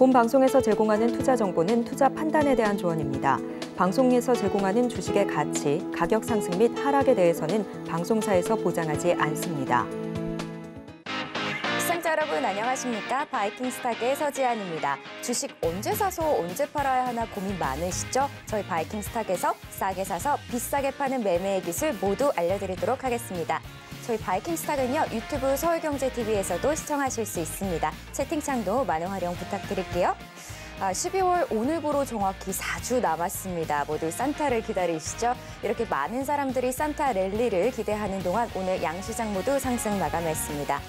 본 방송에서 제공하는 투자 정보는 투자 판단에 대한 조언입니다. 방송에서 제공하는 주식의 가치, 가격 상승 및 하락에 대해서는 방송사에서 보장하지 않습니다. 시청자 여러분 안녕하십니까? 바이킹스탁의 서지안입니다. 주식 언제 사서 언제 팔아야 하나 고민 많으시죠? 저희 바이킹스탁에서 싸게 사서 비싸게 파는 매매의 기술 모두 알려드리도록 하겠습니다. 저희 바이킹스탁은요 유튜브 서울경제TV에서도 시청하실 수 있습니다. 채팅창도 많은 활용 부탁드릴게요. 아, 12월 오늘부로 정확히 4주 남았습니다. 모두 산타를 기다리시죠? 이렇게 많은 사람들이 산타 랠리를 기대하는 동안 오늘 양시장 모두 상승 마감했습니다.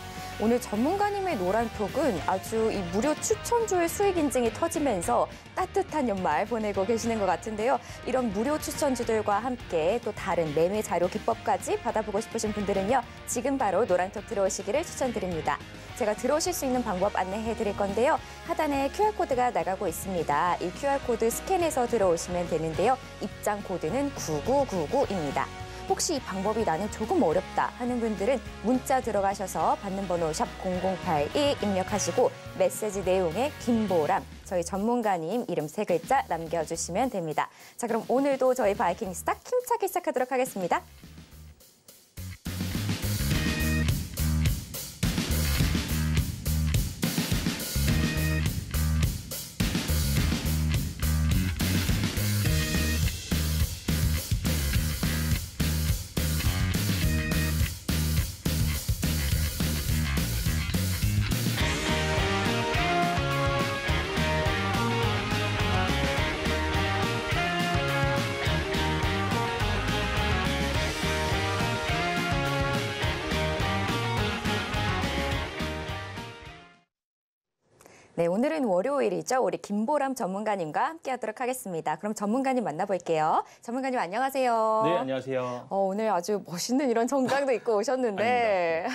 오늘 전문가님의 노란 톡은 아주 이 무료 추천주의 수익 인증이 터지면서 따뜻한 연말 보내고 계시는 것 같은데요. 이런 무료 추천주들과 함께 또 다른 매매 자료 기법까지 받아보고 싶으신 분들은요. 지금 바로 노란 톡 들어오시기를 추천드립니다. 제가 들어오실 수 있는 방법 안내해 드릴 건데요. 하단에 QR코드가 나가고 있습니다. 이 QR코드 스캔해서 들어오시면 되는데요. 입장 코드는 9999입니다. 혹시 이 방법이 나는 조금 어렵다 하는 분들은 문자 들어가셔서 받는 번호 샵 0082 입력하시고 메시지 내용에 김보람 저희 전문가님 이름 세 글자 남겨주시면 됩니다. 자 그럼 오늘도 저희 BUY킹스탁 힘차게 시작하도록 하겠습니다. 오늘은 월요일이죠. 우리 김보람 전문가님과 함께하도록 하겠습니다. 그럼 전문가님 만나볼게요. 전문가님 안녕하세요. 네, 안녕하세요. 어, 오늘 아주 멋있는 이런 정장도 입고 오셨는데.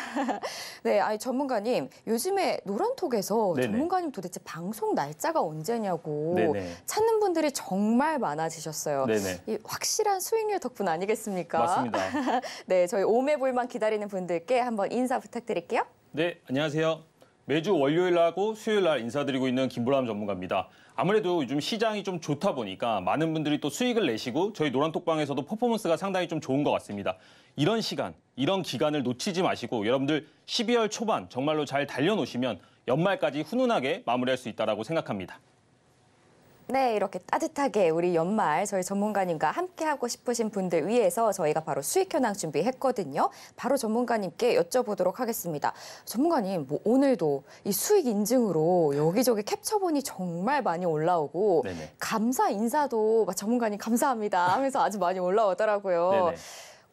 네, 아니 전문가님 요즘에 노란톡에서 네네. 전문가님 도대체 방송 날짜가 언제냐고 네네. 찾는 분들이 정말 많아지셨어요. 네네. 이 확실한 수익률 덕분 아니겠습니까? 맞습니다. 네, 저희 오매볼만 기다리는 분들께 한번 인사 부탁드릴게요. 네, 안녕하세요. 매주 월요일하고 수요일날 인사드리고 있는 김보람 전문가입니다. 아무래도 요즘 시장이 좀 좋다 보니까 많은 분들이 또 수익을 내시고 저희 노란톡방에서도 퍼포먼스가 상당히 좀 좋은 것 같습니다. 이런 시간, 이런 기간을 놓치지 마시고 여러분들 12월 초반 정말로 잘 달려놓으시면 연말까지 훈훈하게 마무리할 수 있다고 생각합니다. 네, 이렇게 따뜻하게 우리 연말 저희 전문가님과 함께 하고 싶으신 분들 위해서 저희가 바로 수익 현황 준비했거든요. 바로 전문가님께 여쭤보도록 하겠습니다. 전문가님, 뭐 오늘도 이 수익 인증으로 여기저기 캡처본이 정말 많이 올라오고 네네. 감사 인사도 막 전문가님 감사합니다 하면서 아주 많이 올라오더라고요. 네네.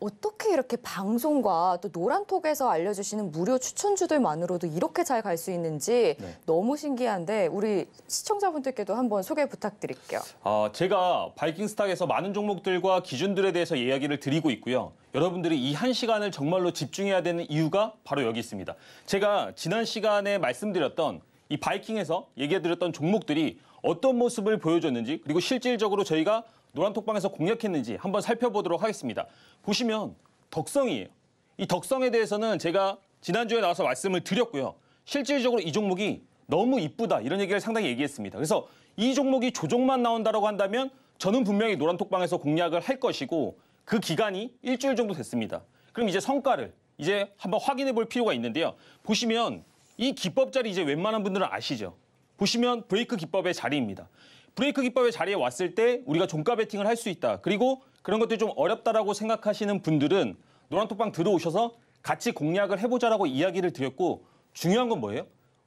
어떻게 이렇게 방송과 또 노란톡에서 알려주시는 무료 추천주들만으로도 이렇게 잘 갈 수 있는지 네. 너무 신기한데 우리 시청자분들께도 한번 소개 부탁드릴게요. 어, 제가 바이킹스탁에서 많은 종목들과 기준들에 대해서 이야기를 드리고 있고요. 여러분들이 이 한 시간을 정말로 집중해야 되는 이유가 바로 여기 있습니다. 제가 지난 시간에 말씀드렸던 이 바이킹에서 얘기해드렸던 종목들이 어떤 모습을 보여줬는지 그리고 실질적으로 저희가 노란톡방에서 공략했는지 한번 살펴보도록 하겠습니다. 보시면 덕성이에요. 이 덕성에 대해서는 제가 지난주에 나와서 말씀을 드렸고요. 실질적으로 이 종목이 너무 이쁘다 이런 얘기를 상당히 얘기했습니다. 그래서 이 종목이 조종만 나온다라고 한다면 저는 분명히 노란톡방에서 공략을 할 것이고 그 기간이 일주일 정도 됐습니다. 그럼 이제 성과를 이제 한번 확인해 볼 필요가 있는데요. 보시면 이 기법 자리 이제 웬만한 분들은 아시죠? 보시면 브레이크 기법의 자리입니다. 브레이크 기법의 자리에 왔을 때 우리가 종가 베팅을 할 수 있다. 그리고 그런 것들이 좀 어렵다라고 생각하시는 분들은 노란톡방 들어오셔서 같이 공략을 해보자라고 이야기를 드렸고 중요한 건 뭐예요?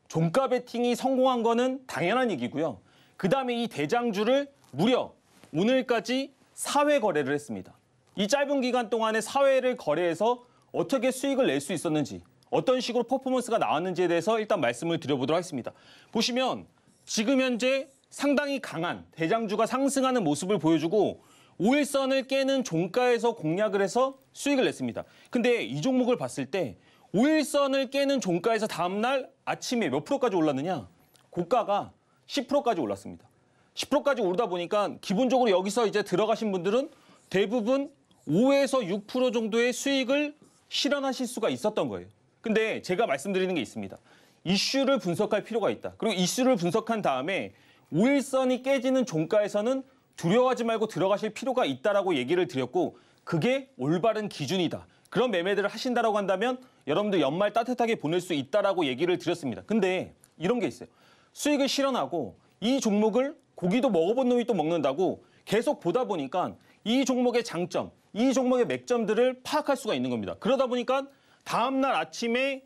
종가 베팅이 성공한 거는 당연한 얘기고요. 그 다음에 이 대장주를 무려 오늘까지 4회 거래를 했습니다. 이 짧은 기간 동안에 4회를 거래해서 어떻게 수익을 낼 수 있었는지 어떤 식으로 퍼포먼스가 나왔는지에 대해서 일단 말씀을 드려보도록 하겠습니다. 보시면 지금 현재 상당히 강한 대장주가 상승하는 모습을 보여주고 5일선을 깨는 종가에서 공략을 해서 수익을 냈습니다. 근데 이 종목을 봤을 때 5일선을 깨는 종가에서 다음날 아침에 몇 프로까지 올랐느냐? 고가가 10%까지 올랐습니다. 10%까지 오르다 보니까 기본적으로 여기서 이제 들어가신 분들은 대부분 5에서 6% 정도의 수익을 실현하실 수가 있었던 거예요. 근데 제가 말씀드리는 게 있습니다. 이슈를 분석할 필요가 있다. 그리고 이슈를 분석한 다음에 5일선이 깨지는 종가에서는 두려워하지 말고 들어가실 필요가 있다라고 얘기를 드렸고 그게 올바른 기준이다. 그런 매매들을 하신다라고 한다면 여러분들 연말 따뜻하게 보낼 수 있다라고 얘기를 드렸습니다. 근데 이런 게 있어요. 수익을 실현하고 이 종목을 고기도 먹어본 놈이 또 먹는다고 계속 보다 보니까 이 종목의 장점, 이 종목의 맥점들을 파악할 수가 있는 겁니다. 그러다 보니까 다음날 아침에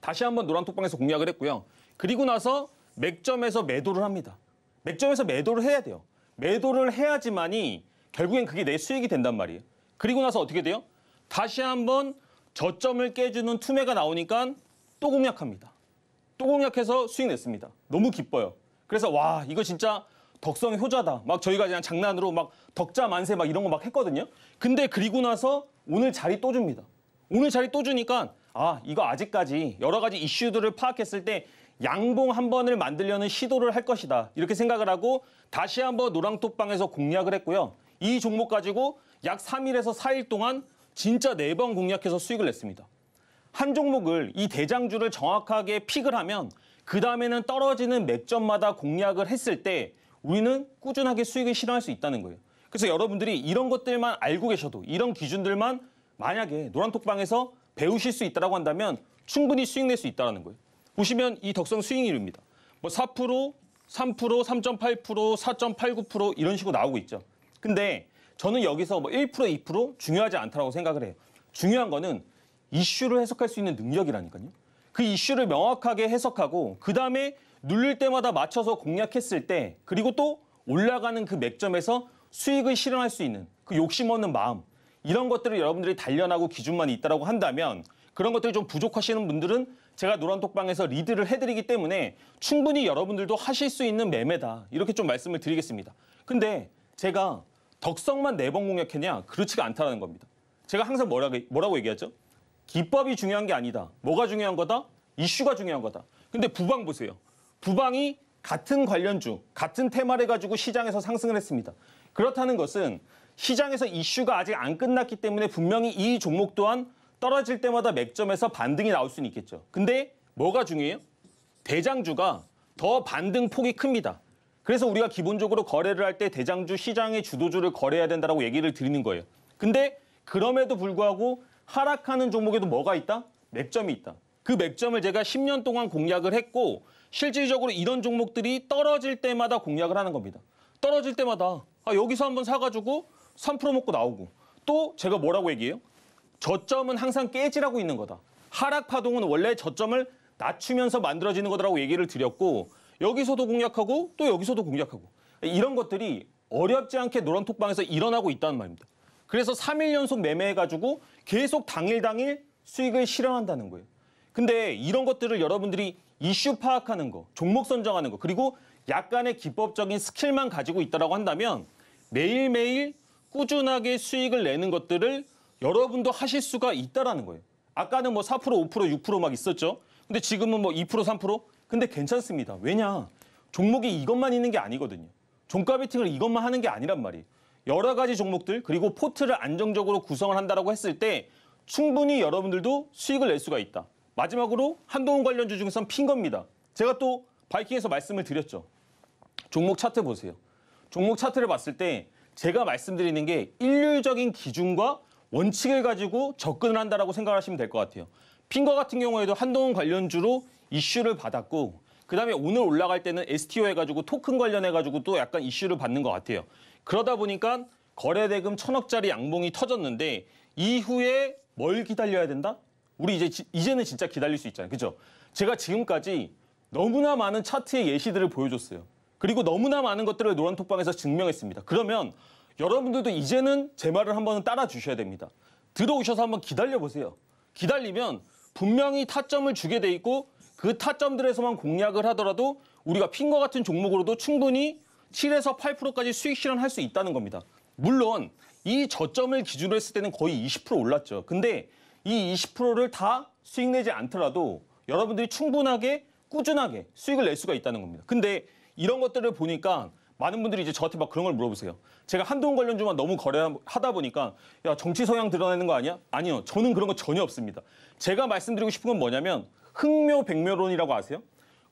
다시 한번 노란톡방에서 공략을 했고요. 그리고 나서 맥점에서 매도를 합니다. 맥점에서 매도를 해야 돼요. 매도를 해야지만이 결국엔 그게 내 수익이 된단 말이에요. 그리고 나서 어떻게 돼요? 다시 한번 저점을 깨주는 투매가 나오니까 또 공략합니다. 또 공략해서 수익 냈습니다. 너무 기뻐요. 그래서 와 이거 진짜 덕성의 효자다. 막 저희가 그냥 장난으로 막 덕자 만세 막 이런 거 막 했거든요. 근데 그리고 나서 오늘 자리 또 줍니다. 오늘 자리 또 주니까 아 이거 아직까지 여러 가지 이슈들을 파악했을 때 양봉 한 번을 만들려는 시도를 할 것이다. 이렇게 생각을 하고 다시 한번 노랑톡방에서 공략을 했고요. 이 종목 가지고 약 3일에서 4일 동안 진짜 네 번 공략해서 수익을 냈습니다. 한 종목을 이 대장주를 정확하게 픽을 하면 그 다음에는 떨어지는 맥점마다 공략을 했을 때 우리는 꾸준하게 수익을 실현할 수 있다는 거예요. 그래서 여러분들이 이런 것들만 알고 계셔도 이런 기준들만 만약에 노란톡방에서 배우실 수 있다고 한다면 충분히 수익 낼 수 있다는 거예요. 보시면 이 덕성 수익률입니다. 뭐 4%, 3%, 3.8%, 4.89% 이런 식으로 나오고 있죠. 근데 저는 여기서 뭐 1%, 2% 중요하지 않다고 생각을 해요. 중요한 거는 이슈를 해석할 수 있는 능력이라니까요. 그 이슈를 명확하게 해석하고 그 다음에 눌릴 때마다 맞춰서 공략했을 때 그리고 또 올라가는 그 맥점에서 수익을 실현할 수 있는 그 욕심 없는 마음 이런 것들을 여러분들이 단련하고 기준만 있다라고 한다면 그런 것들이 좀 부족하시는 분들은 제가 노란톡방에서 리드를 해드리기 때문에 충분히 여러분들도 하실 수 있는 매매다 이렇게 좀 말씀을 드리겠습니다. 근데 제가 덕성만 네 번 공략했냐 그렇지가 않다는 겁니다. 제가 항상 뭐라고, 뭐라고 얘기하죠? 기법이 중요한 게 아니다. 뭐가 중요한 거다? 이슈가 중요한 거다. 근데 부방 보세요. 부방이 같은 관련주, 같은 테마를 가지고 시장에서 상승을 했습니다. 그렇다는 것은 시장에서 이슈가 아직 안 끝났기 때문에 분명히 이 종목 또한 떨어질 때마다 맥점에서 반등이 나올 수는 있겠죠. 근데 뭐가 중요해요? 대장주가 더 반등 폭이 큽니다. 그래서 우리가 기본적으로 거래를 할 때 대장주 시장의 주도주를 거래해야 된다고 얘기를 드리는 거예요. 근데 그럼에도 불구하고 하락하는 종목에도 뭐가 있다? 맥점이 있다. 그 맥점을 제가 10년 동안 공략을 했고 실질적으로 이런 종목들이 떨어질 때마다 공략을 하는 겁니다. 떨어질 때마다 아, 여기서 한번 사가지고 3% 먹고 나오고 또 제가 뭐라고 얘기해요? 저점은 항상 깨지라고 있는 거다. 하락 파동은 원래 저점을 낮추면서 만들어지는 거다라고 얘기를 드렸고 여기서도 공략하고 또 여기서도 공략하고 이런 것들이 어렵지 않게 노란톡방에서 일어나고 있다는 말입니다. 그래서 3일 연속 매매해가지고 계속 당일 당일 수익을 실현한다는 거예요. 근데 이런 것들을 여러분들이 이슈 파악하는 거, 종목 선정하는 거, 그리고 약간의 기법적인 스킬만 가지고 있다라고 한다면 매일매일 꾸준하게 수익을 내는 것들을 여러분도 하실 수가 있다라는 거예요. 아까는 뭐 4%, 5%, 6%막 있었죠. 근데 지금은 뭐 2%, 3%? 근데 괜찮습니다. 왜냐? 종목이 이것만 있는 게 아니거든요. 종가 베팅을 이것만 하는 게 아니란 말이에요. 여러 가지 종목들 그리고 포트를 안정적으로 구성을 한다라고 했을 때 충분히 여러분들도 수익을 낼 수가 있다. 마지막으로 한동훈 관련주 중에선 핀 겁니다. 제가 또 바이킹에서 말씀을 드렸죠. 종목 차트 보세요. 종목 차트를 봤을 때 제가 말씀드리는 게 일률적인 기준과 원칙을 가지고 접근을 한다라고 생각하시면 될 것 같아요. 핀과 같은 경우에도 한동훈 관련주로 이슈를 받았고 그다음에 오늘 올라갈 때는 STO 해가지고 토큰 관련해가지고 또 약간 이슈를 받는 것 같아요. 그러다 보니까 거래대금 천억짜리 양봉이 터졌는데 이후에 뭘 기다려야 된다? 우리 이제 지- 이제는 진짜 기다릴 수 있잖아요. 그죠? 제가 지금까지 너무나 많은 차트의 예시들을 보여줬어요. 그리고 너무나 많은 것들을 노란톡방에서 증명했습니다. 그러면 여러분들도 이제는 제 말을 한번 따라 주셔야 됩니다. 들어오셔서 한번 기다려 보세요. 기다리면 분명히 타점을 주게 돼 있고 그 타점들에서만 공략을 하더라도 우리가 핀과 같은 종목으로도 충분히 7에서 8%까지 수익 실현할 수 있다는 겁니다. 물론 이 저점을 기준으로 했을 때는 거의 20% 올랐죠. 근데 이 20%를 다 수익 내지 않더라도 여러분들이 충분하게 꾸준하게 수익을 낼 수가 있다는 겁니다. 근데 이런 것들을 보니까 많은 분들이 이제 저한테 막 그런 걸 물어보세요. 제가 한동훈 관련주만 너무 거래하다 보니까 야 정치 성향 드러내는 거 아니야? 아니요. 저는 그런 거 전혀 없습니다. 제가 말씀드리고 싶은 건 뭐냐면 흥묘백묘론이라고 아세요?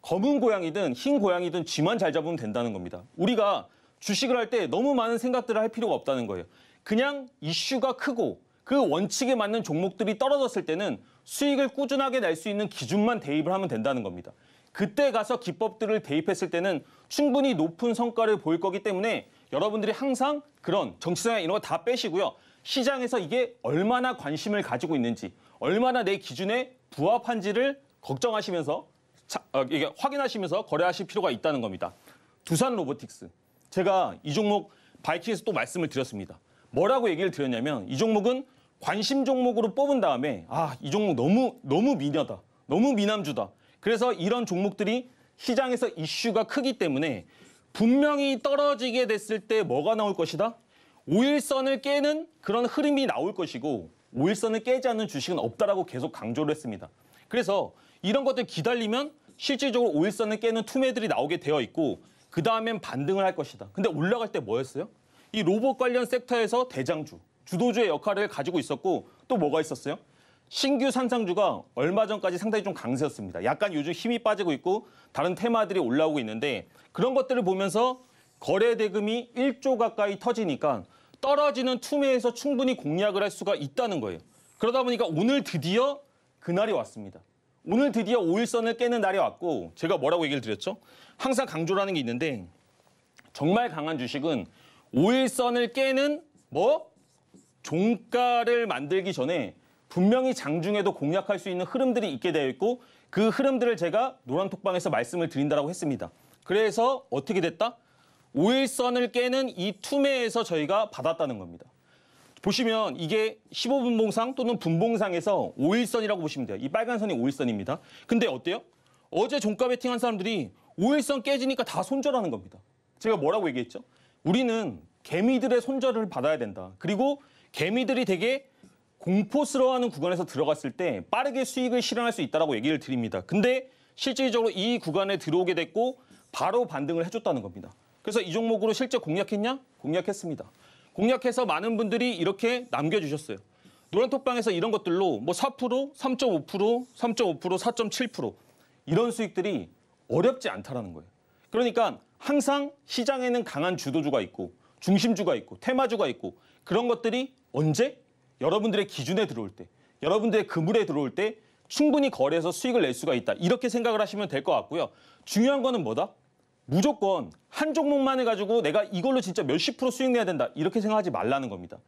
검은 고양이든 흰 고양이든 쥐만 잘 잡으면 된다는 겁니다. 우리가 주식을 할 때 너무 많은 생각들을 할 필요가 없다는 거예요. 그냥 이슈가 크고 그 원칙에 맞는 종목들이 떨어졌을 때는 수익을 꾸준하게 낼 수 있는 기준만 대입을 하면 된다는 겁니다. 그때 가서 기법들을 대입했을 때는 충분히 높은 성과를 보일 거기 때문에 여러분들이 항상 그런 정치성향 이런 거 다 빼시고요. 시장에서 이게 얼마나 관심을 가지고 있는지, 얼마나 내 기준에 부합한지를 걱정하시면서 자, 어, 이게 확인하시면서 거래하실 필요가 있다는 겁니다. 두산 로보틱스. 제가 이 종목 바이킹에서 또 말씀을 드렸습니다. 뭐라고 얘기를 드렸냐면 이 종목은 관심 종목으로 뽑은 다음에 아, 이 종목 너무 너무 미녀다. 너무 미남주다. 그래서 이런 종목들이 시장에서 이슈가 크기 때문에 분명히 떨어지게 됐을 때 뭐가 나올 것이다? 5일선을 깨는 그런 흐름이 나올 것이고 5일선을 깨지 않는 주식은 없다라고 계속 강조를 했습니다. 그래서 이런 것들 기다리면 실질적으로 5일선을 깨는 투매들이 나오게 되어 있고 그 다음엔 반등을 할 것이다. 근데 올라갈 때 뭐였어요? 이 로봇 관련 섹터에서 대장주, 주도주의 역할을 가지고 있었고 또 뭐가 있었어요? 신규 산상주가 얼마 전까지 상당히 좀 강세였습니다. 약간 요즘 힘이 빠지고 있고 다른 테마들이 올라오고 있는데 그런 것들을 보면서 거래 대금이 1조 가까이 터지니까 떨어지는 투매에서 충분히 공략을 할 수가 있다는 거예요. 그러다 보니까 오늘 드디어 그날이 왔습니다. 오늘 드디어 5일선을 깨는 날이 왔고 제가 뭐라고 얘기를 드렸죠? 항상 강조를 하는 게 있는데 정말 강한 주식은 5일선을 깨는 뭐 종가를 만들기 전에 분명히 장중에도 공략할 수 있는 흐름들이 있게 되어 있고 그 흐름들을 제가 노란톡방에서 말씀을 드린다라고 했습니다. 그래서 어떻게 됐다? 5일선을 깨는 이 투매에서 저희가 받았다는 겁니다. 보시면 이게 15분 봉상 또는 분봉상에서 5일선이라고 보시면 돼요. 이 빨간 선이 5일선입니다. 근데 어때요? 어제 종가 베팅한 사람들이 5일선 깨지니까 다 손절하는 겁니다. 제가 뭐라고 얘기했죠? 우리는 개미들의 손절을 받아야 된다. 그리고 개미들이 되게 공포스러워하는 구간에서 들어갔을 때 빠르게 수익을 실현할 수 있다라고 얘기를 드립니다. 근데 실질적으로 이 구간에 들어오게 됐고 바로 반등을 해줬다는 겁니다. 그래서 이 종목으로 실제 공략했냐? 공략했습니다. 공략해서 많은 분들이 이렇게 남겨주셨어요. 노란톡방에서 이런 것들로 뭐 4%, 3.5%, 3.5%, 4.7% 이런 수익들이 어렵지 않다라는 거예요. 그러니까 항상 시장에는 강한 주도주가 있고 중심주가 있고 테마주가 있고 그런 것들이 언제 여러분들의 기준에 들어올 때, 여러분들의 그물에 들어올 때 충분히 거래해서 수익을 낼 수가 있다. 이렇게 생각을 하시면 될 것 같고요. 중요한 거는 뭐다? 무조건 한 종목만 해가지고 내가 이걸로 진짜 몇십 프로 수익 내야 된다. 이렇게 생각하지 말라는 겁니다.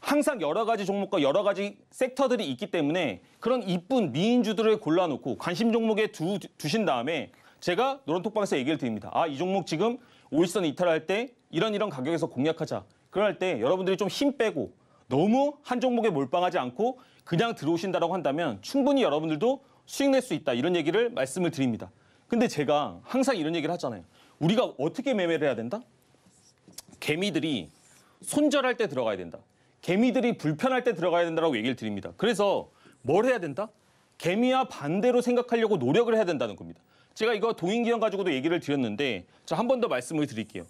항상 여러 가지 종목과 여러 가지 섹터들이 있기 때문에 그런 이쁜 미인주들을 골라놓고 관심 종목에 두, 두신 다음에 제가 노란톡방에서 얘기를 드립니다. 아, 이 종목 지금 5일선 이탈할 때 이런 이런 가격에서 공략하자. 그럴 때 여러분들이 좀 힘 빼고 너무 한 종목에 몰빵하지 않고 그냥 들어오신다라고 한다면 충분히 여러분들도 수익 낼 수 있다. 이런 얘기를 말씀을 드립니다. 근데 제가 항상 이런 얘기를 하잖아요. 우리가 어떻게 매매를 해야 된다? 개미들이 손절할 때 들어가야 된다. 개미들이 불편할 때 들어가야 된다라고 얘기를 드립니다. 그래서 뭘 해야 된다? 개미와 반대로 생각하려고 노력을 해야 된다는 겁니다. 제가 이거 동인기형 가지고도 얘기를 드렸는데 자 한 번 더 말씀을 드릴게요.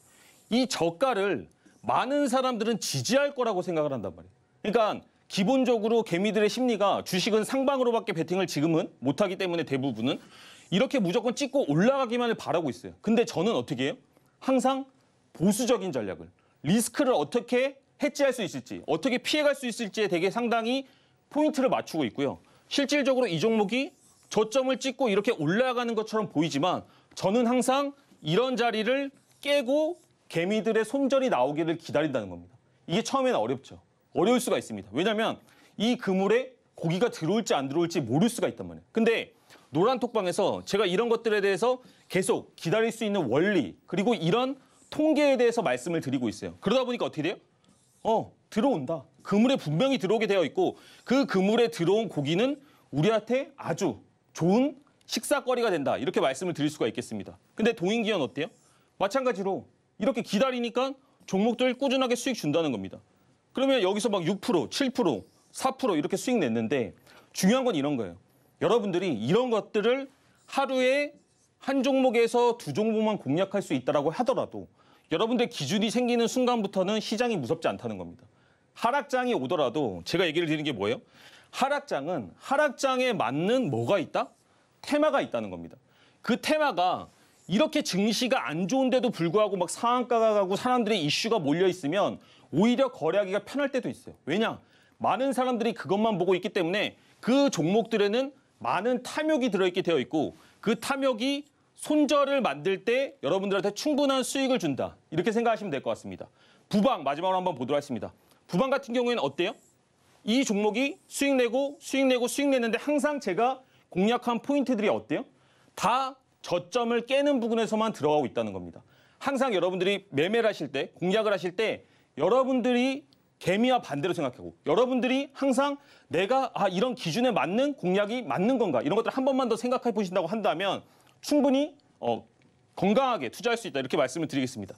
이 저가를 많은 사람들은 지지할 거라고 생각을 한단 말이에요. 그러니까 기본적으로 개미들의 심리가 주식은 상방으로밖에 베팅을 지금은 못하기 때문에 대부분은 이렇게 무조건 찍고 올라가기만을 바라고 있어요. 근데 저는 어떻게 해요? 항상 보수적인 전략을 리스크를 어떻게 해지할 수 있을지 어떻게 피해갈 수 있을지에 되게 상당히 포인트를 맞추고 있고요. 실질적으로 이 종목이 저점을 찍고 이렇게 올라가는 것처럼 보이지만 저는 항상 이런 자리를 깨고 개미들의 손절이 나오기를 기다린다는 겁니다. 이게 처음에는 어렵죠. 어려울 수가 있습니다. 왜냐하면 이 그물에 고기가 들어올지 안 들어올지 모를 수가 있단 말이에요. 근데 노란 톡방에서 제가 이런 것들에 대해서 계속 기다릴 수 있는 원리 그리고 이런 통계에 대해서 말씀을 드리고 있어요. 그러다 보니까 어떻게 돼요? 어, 들어온다. 그물에 분명히 들어오게 되어 있고 그 그물에 들어온 고기는 우리한테 아주 좋은 식사거리가 된다. 이렇게 말씀을 드릴 수가 있겠습니다. 근데 동인기현 어때요? 마찬가지로 이렇게 기다리니까 종목들 꾸준하게 수익 준다는 겁니다. 그러면 여기서 막 6%, 7%, 4% 이렇게 수익 냈는데 중요한 건 이런 거예요. 여러분들이 이런 것들을 하루에 한 종목에서 두 종목만 공략할 수 있다라고 하더라도 여러분들 기준이 생기는 순간부터는 시장이 무섭지 않다는 겁니다. 하락장이 오더라도 제가 얘기를 드리는 게 뭐예요? 하락장은 하락장에 맞는 뭐가 있다? 테마가 있다는 겁니다. 그 테마가 이렇게 증시가 안 좋은데도 불구하고 막 상한가가 가고 사람들의 이슈가 몰려 있으면 오히려 거래하기가 편할 때도 있어요. 왜냐? 많은 사람들이 그것만 보고 있기 때문에 그 종목들에는 많은 탐욕이 들어있게 되어 있고 그 탐욕이 손절을 만들 때 여러분들한테 충분한 수익을 준다. 이렇게 생각하시면 될 것 같습니다. 부방 마지막으로 한번 보도록 하겠습니다. 부방 같은 경우에는 어때요? 이 종목이 수익 내고 수익 내고 수익 내는데 항상 제가 공략한 포인트들이 어때요? 다 저점을 깨는 부분에서만 들어가고 있다는 겁니다. 항상 여러분들이 매매를 하실 때, 공략을 하실 때 여러분들이 개미와 반대로 생각하고 여러분들이 항상 내가 아 이런 기준에 맞는 공략이 맞는 건가 이런 것들 한 번만 더 생각해 보신다고 한다면 충분히 어, 건강하게 투자할 수 있다 이렇게 말씀을 드리겠습니다.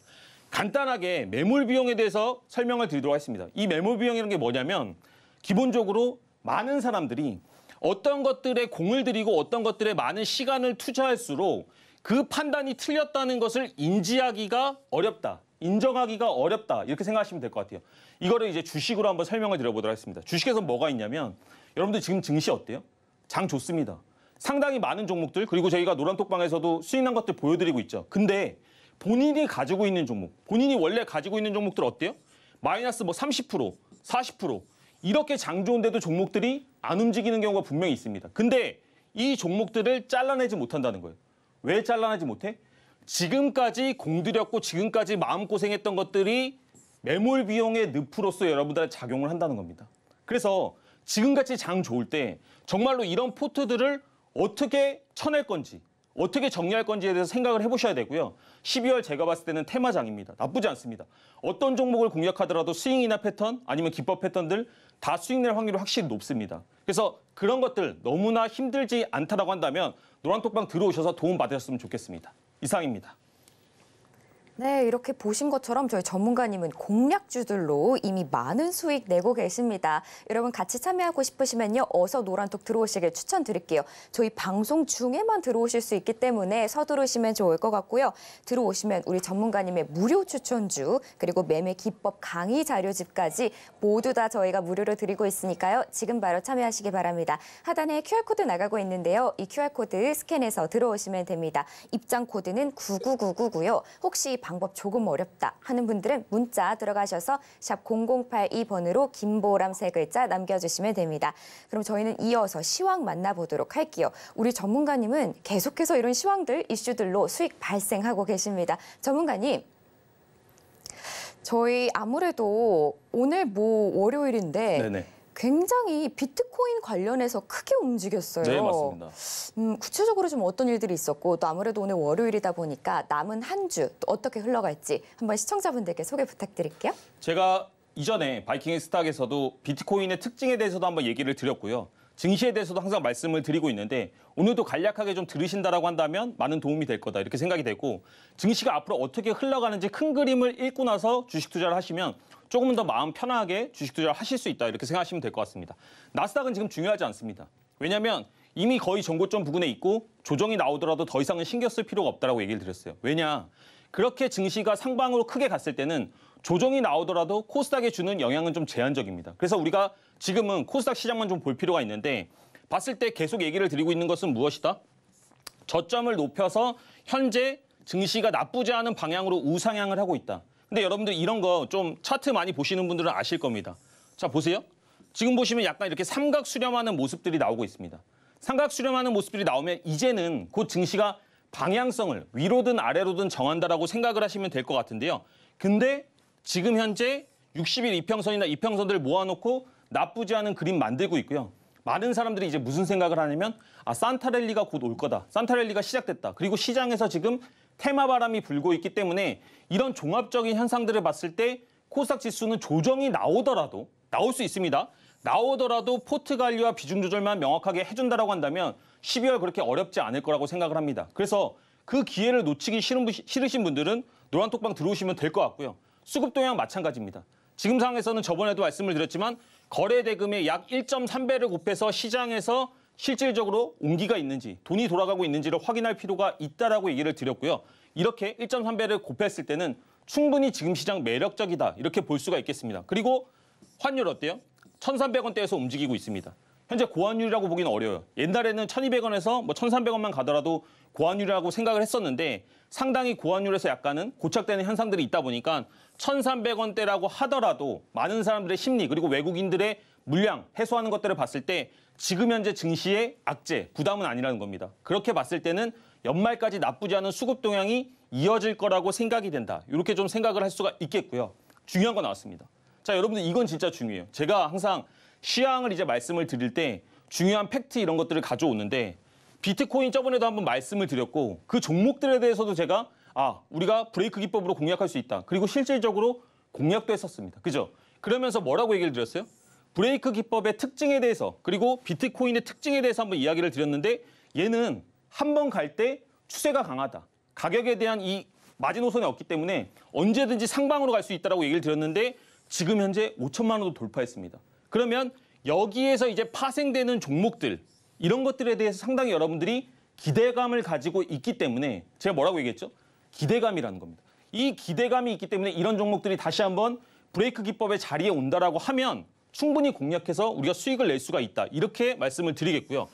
간단하게 매몰 비용에 대해서 설명을 드리도록 하겠습니다. 이 매몰 비용이라는 게 뭐냐면 기본적으로 많은 사람들이 어떤 것들에 공을 들이고 어떤 것들에 많은 시간을 투자할수록 그 판단이 틀렸다는 것을 인지하기가 어렵다. 인정하기가 어렵다. 이렇게 생각하시면 될 것 같아요. 이거를 이제 주식으로 한번 설명을 드려보도록 하겠습니다. 주식에서 뭐가 있냐면 여러분들 지금 증시 어때요? 장 좋습니다. 상당히 많은 종목들 그리고 저희가 노란톡방에서도 수익 난 것들 보여드리고 있죠. 근데 본인이 가지고 있는 종목, 본인이 원래 가지고 있는 종목들 어때요? 마이너스 뭐 30%, 40% 이렇게 장 좋은데도 종목들이 안 움직이는 경우가 분명히 있습니다. 근데 이 종목들을 잘라내지 못한다는 거예요. 왜 잘라내지 못해? 지금까지 공들였고 지금까지 마음고생했던 것들이 매몰 비용의 늪으로서 여러분들한테 작용을 한다는 겁니다. 그래서 지금같이 장 좋을 때 정말로 이런 포트들을 어떻게 쳐낼 건지 어떻게 정리할 건지에 대해서 생각을 해보셔야 되고요. 12월 제가 봤을 때는 테마장입니다. 나쁘지 않습니다. 어떤 종목을 공략하더라도 스윙이나 패턴 아니면 기법 패턴들 다 수익 낼 확률이 확실히 높습니다. 그래서 그런 것들 너무나 힘들지 않다라고 한다면 노란톡방 들어오셔서 도움 받으셨으면 좋겠습니다. 이상입니다. 네, 이렇게 보신 것처럼 저희 전문가님은 공략주들로 이미 많은 수익 내고 계십니다. 여러분 같이 참여하고 싶으시면요. 어서 노란톡 들어오시길 추천드릴게요. 저희 방송 중에만 들어오실 수 있기 때문에 서두르시면 좋을 것 같고요. 들어오시면 우리 전문가님의 무료 추천주 그리고 매매 기법 강의 자료집까지 모두 다 저희가 무료로 드리고 있으니까요. 지금 바로 참여하시기 바랍니다. 하단에 QR코드 나가고 있는데요. 이 QR코드 스캔해서 들어오시면 됩니다. 입장 코드는 9999고요. 혹시 방법 조금 어렵다 하는 분들은 문자 들어가셔서 샵 0082번으로 김보람 세 글자 남겨주시면 됩니다. 그럼 저희는 이어서 시황 만나보도록 할게요. 우리 전문가님은 계속해서 이런 시황들, 이슈들로 수익 발생하고 계십니다. 전문가님. 저희 아무래도 오늘 뭐 월요일인데 네네. 굉장히 비트코인 관련해서 크게 움직였어요. 네, 맞습니다. 음, 구체적으로 좀 어떤 일들이 있었고 또 아무래도 오늘 월요일이다 보니까 남은 한 주 또 어떻게 흘러갈지 한번 시청자분들께 소개 부탁드릴게요. 제가 이전에 바이킹의 스탁에서도 비트코인의 특징에 대해서도 한번 얘기를 드렸고요. 증시에 대해서도 항상 말씀을 드리고 있는데 오늘도 간략하게 좀 들으신다라고 한다면 많은 도움이 될 거다 이렇게 생각이 되고 증시가 앞으로 어떻게 흘러가는지 큰 그림을 읽고 나서 주식 투자를 하시면 조금은 더 마음 편하게 주식 투자를 하실 수 있다 이렇게 생각하시면 될 것 같습니다. 나스닥은 지금 중요하지 않습니다. 왜냐하면 이미 거의 전고점 부근에 있고 조정이 나오더라도 더 이상은 신경 쓸 필요가 없다라고 얘기를 드렸어요. 왜냐? 그렇게 증시가 상방으로 크게 갔을 때는 조정이 나오더라도 코스닥에 주는 영향은 좀 제한적입니다. 그래서 우리가 지금은 코스닥 시장만 좀 볼 필요가 있는데 봤을 때 계속 얘기를 드리고 있는 것은 무엇이다? 저점을 높여서 현재 증시가 나쁘지 않은 방향으로 우상향을 하고 있다. 근데 여러분들 이런 거 좀 차트 많이 보시는 분들은 아실 겁니다. 자, 보세요. 지금 보시면 약간 이렇게 삼각 수렴하는 모습들이 나오고 있습니다. 삼각 수렴하는 모습들이 나오면 이제는 곧 증시가 방향성을 위로든 아래로든 정한다라고 생각을 하시면 될 것 같은데요. 근데 지금 현재 60일 이평선이나 이평선들을 모아놓고 나쁘지 않은 그림 만들고 있고요. 많은 사람들이 이제 무슨 생각을 하냐면 아 산타랠리가 곧 올 거다. 산타랠리가 시작됐다. 그리고 시장에서 지금 테마 바람이 불고 있기 때문에 이런 종합적인 현상들을 봤을 때 코스닥 지수는 조정이 나오더라도 나올 수 있습니다. 나오더라도 포트 관리와 비중 조절만 명확하게 해준다라고 한다면 12월 그렇게 어렵지 않을 거라고 생각을 합니다. 그래서 그 기회를 놓치기 싫은, 분- 싫으신 분들은 노란톡방 들어오시면 될 것 같고요. 수급 동향 마찬가지입니다. 지금 상황에서는 저번에도 말씀을 드렸지만 거래 대금의 약 1.3배를 곱해서 시장에서 실질적으로 온기가 있는지 돈이 돌아가고 있는지를 확인할 필요가 있다라고 얘기를 드렸고요. 이렇게 1.3배를 곱했을 때는 충분히 지금 시장 매력적이다 이렇게 볼 수가 있겠습니다. 그리고 환율 어때요? 1,300원대에서 움직이고 있습니다. 현재 고환율이라고 보기는 어려워요. 옛날에는 1,200원에서 뭐 1,300원만 가더라도 고환율이라고 생각을 했었는데 상당히 고환율에서 약간은 고착되는 현상들이 있다 보니까 1,300원대라고 하더라도 많은 사람들의 심리 그리고 외국인들의 물량 해소하는 것들을 봤을 때 지금 현재 증시의 악재, 부담은 아니라는 겁니다. 그렇게 봤을 때는 연말까지 나쁘지 않은 수급 동향이 이어질 거라고 생각이 된다. 이렇게 좀 생각을 할 수가 있겠고요. 중요한 거 나왔습니다. 자, 여러분들 이건 진짜 중요해요. 제가 항상 시황을 이제 말씀을 드릴 때 중요한 팩트 이런 것들을 가져오는데 비트코인 저번에도 한번 말씀을 드렸고 그 종목들에 대해서도 제가 아, 우리가 브레이크 기법으로 공략할 수 있다. 그리고 실질적으로 공략도 했었습니다. 그죠? 그러면서 뭐라고 얘기를 드렸어요? 브레이크 기법의 특징에 대해서 그리고 비트코인의 특징에 대해서 한번 이야기를 드렸는데 얘는 한 번 갈 때 추세가 강하다. 가격에 대한 이 마지노선이 없기 때문에 언제든지 상방으로 갈 수 있다라고 얘기를 드렸는데 지금 현재 5천만 원도 돌파했습니다. 그러면 여기에서 이제 파생되는 종목들 이런 것들에 대해서 상당히 여러분들이 기대감을 가지고 있기 때문에 제가 뭐라고 얘기했죠? 기대감이라는 겁니다. 이 기대감이 있기 때문에 이런 종목들이 다시 한번 브레이크 기법의 자리에 온다라고 하면 충분히 공략해서 우리가 수익을 낼 수가 있다. 이렇게 말씀을 드리겠고요.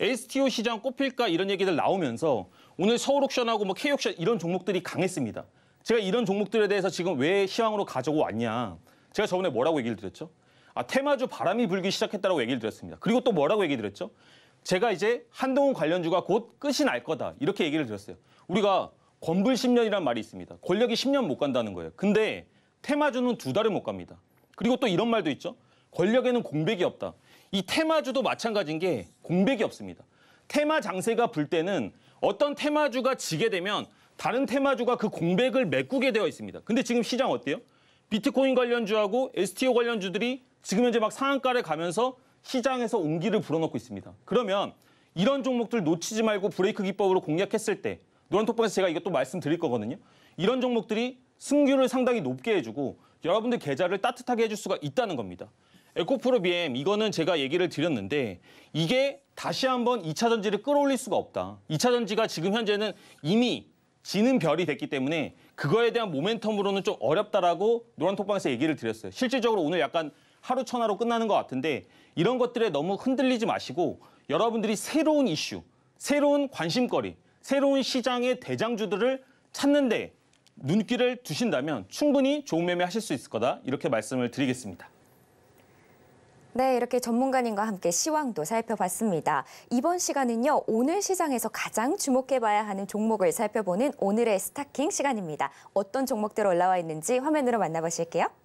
STO 시장 꼽힐까 이런 얘기들 나오면서 오늘 서울옥션하고 뭐 K옥션 이런 종목들이 강했습니다. 제가 이런 종목들에 대해서 지금 왜 시황으로 가져고 왔냐. 제가 저번에 뭐라고 얘기를 드렸죠? 아, 테마주 바람이 불기 시작했다고 얘기를 드렸습니다. 그리고 또 뭐라고 얘기 드렸죠? 제가 이제 한동훈 관련주가 곧 끝이 날 거다. 이렇게 얘기를 드렸어요. 우리가 권불 10년이란 말이 있습니다. 권력이 10년 못 간다는 거예요. 근데 테마주는 두 달을 못 갑니다. 그리고 또 이런 말도 있죠. 권력에는 공백이 없다. 이 테마주도 마찬가지인 게 공백이 없습니다. 테마 장세가 불 때는 어떤 테마주가 지게 되면 다른 테마주가 그 공백을 메꾸게 되어 있습니다. 근데 지금 시장 어때요? 비트코인 관련주하고 STO 관련주들이 지금 현재 막 상한가를 가면서 시장에서 온기를 불어넣고 있습니다. 그러면 이런 종목들 놓치지 말고 브레이크 기법으로 공략했을 때 노란톡방에서 제가 이것도 말씀드릴 거거든요. 이런 종목들이 승률을 상당히 높게 해주고 여러분들 계좌를 따뜻하게 해줄 수가 있다는 겁니다. 에코프로 BM 이거는 제가 얘기를 드렸는데 이게 다시 한번 2차 전지를 끌어올릴 수가 없다. 2차 전지가 지금 현재는 이미 지는 별이 됐기 때문에 그거에 대한 모멘텀으로는 좀 어렵다라고 노란톡방에서 얘기를 드렸어요. 실질적으로 오늘 약간 하루 천하로 끝나는 것 같은데 이런 것들에 너무 흔들리지 마시고 여러분들이 새로운 이슈, 새로운 관심거리, 새로운 시장의 대장주들을 찾는데 눈길을 두신다면 충분히 좋은 매매 하실 수 있을 거다 이렇게 말씀을 드리겠습니다. 네, 이렇게 전문가님과 함께 시황도 살펴봤습니다. 이번 시간은요, 오늘 시장에서 가장 주목해봐야 하는 종목을 살펴보는 오늘의 스타킹 시간입니다. 어떤 종목들 올라와 있는지 화면으로 만나보실게요.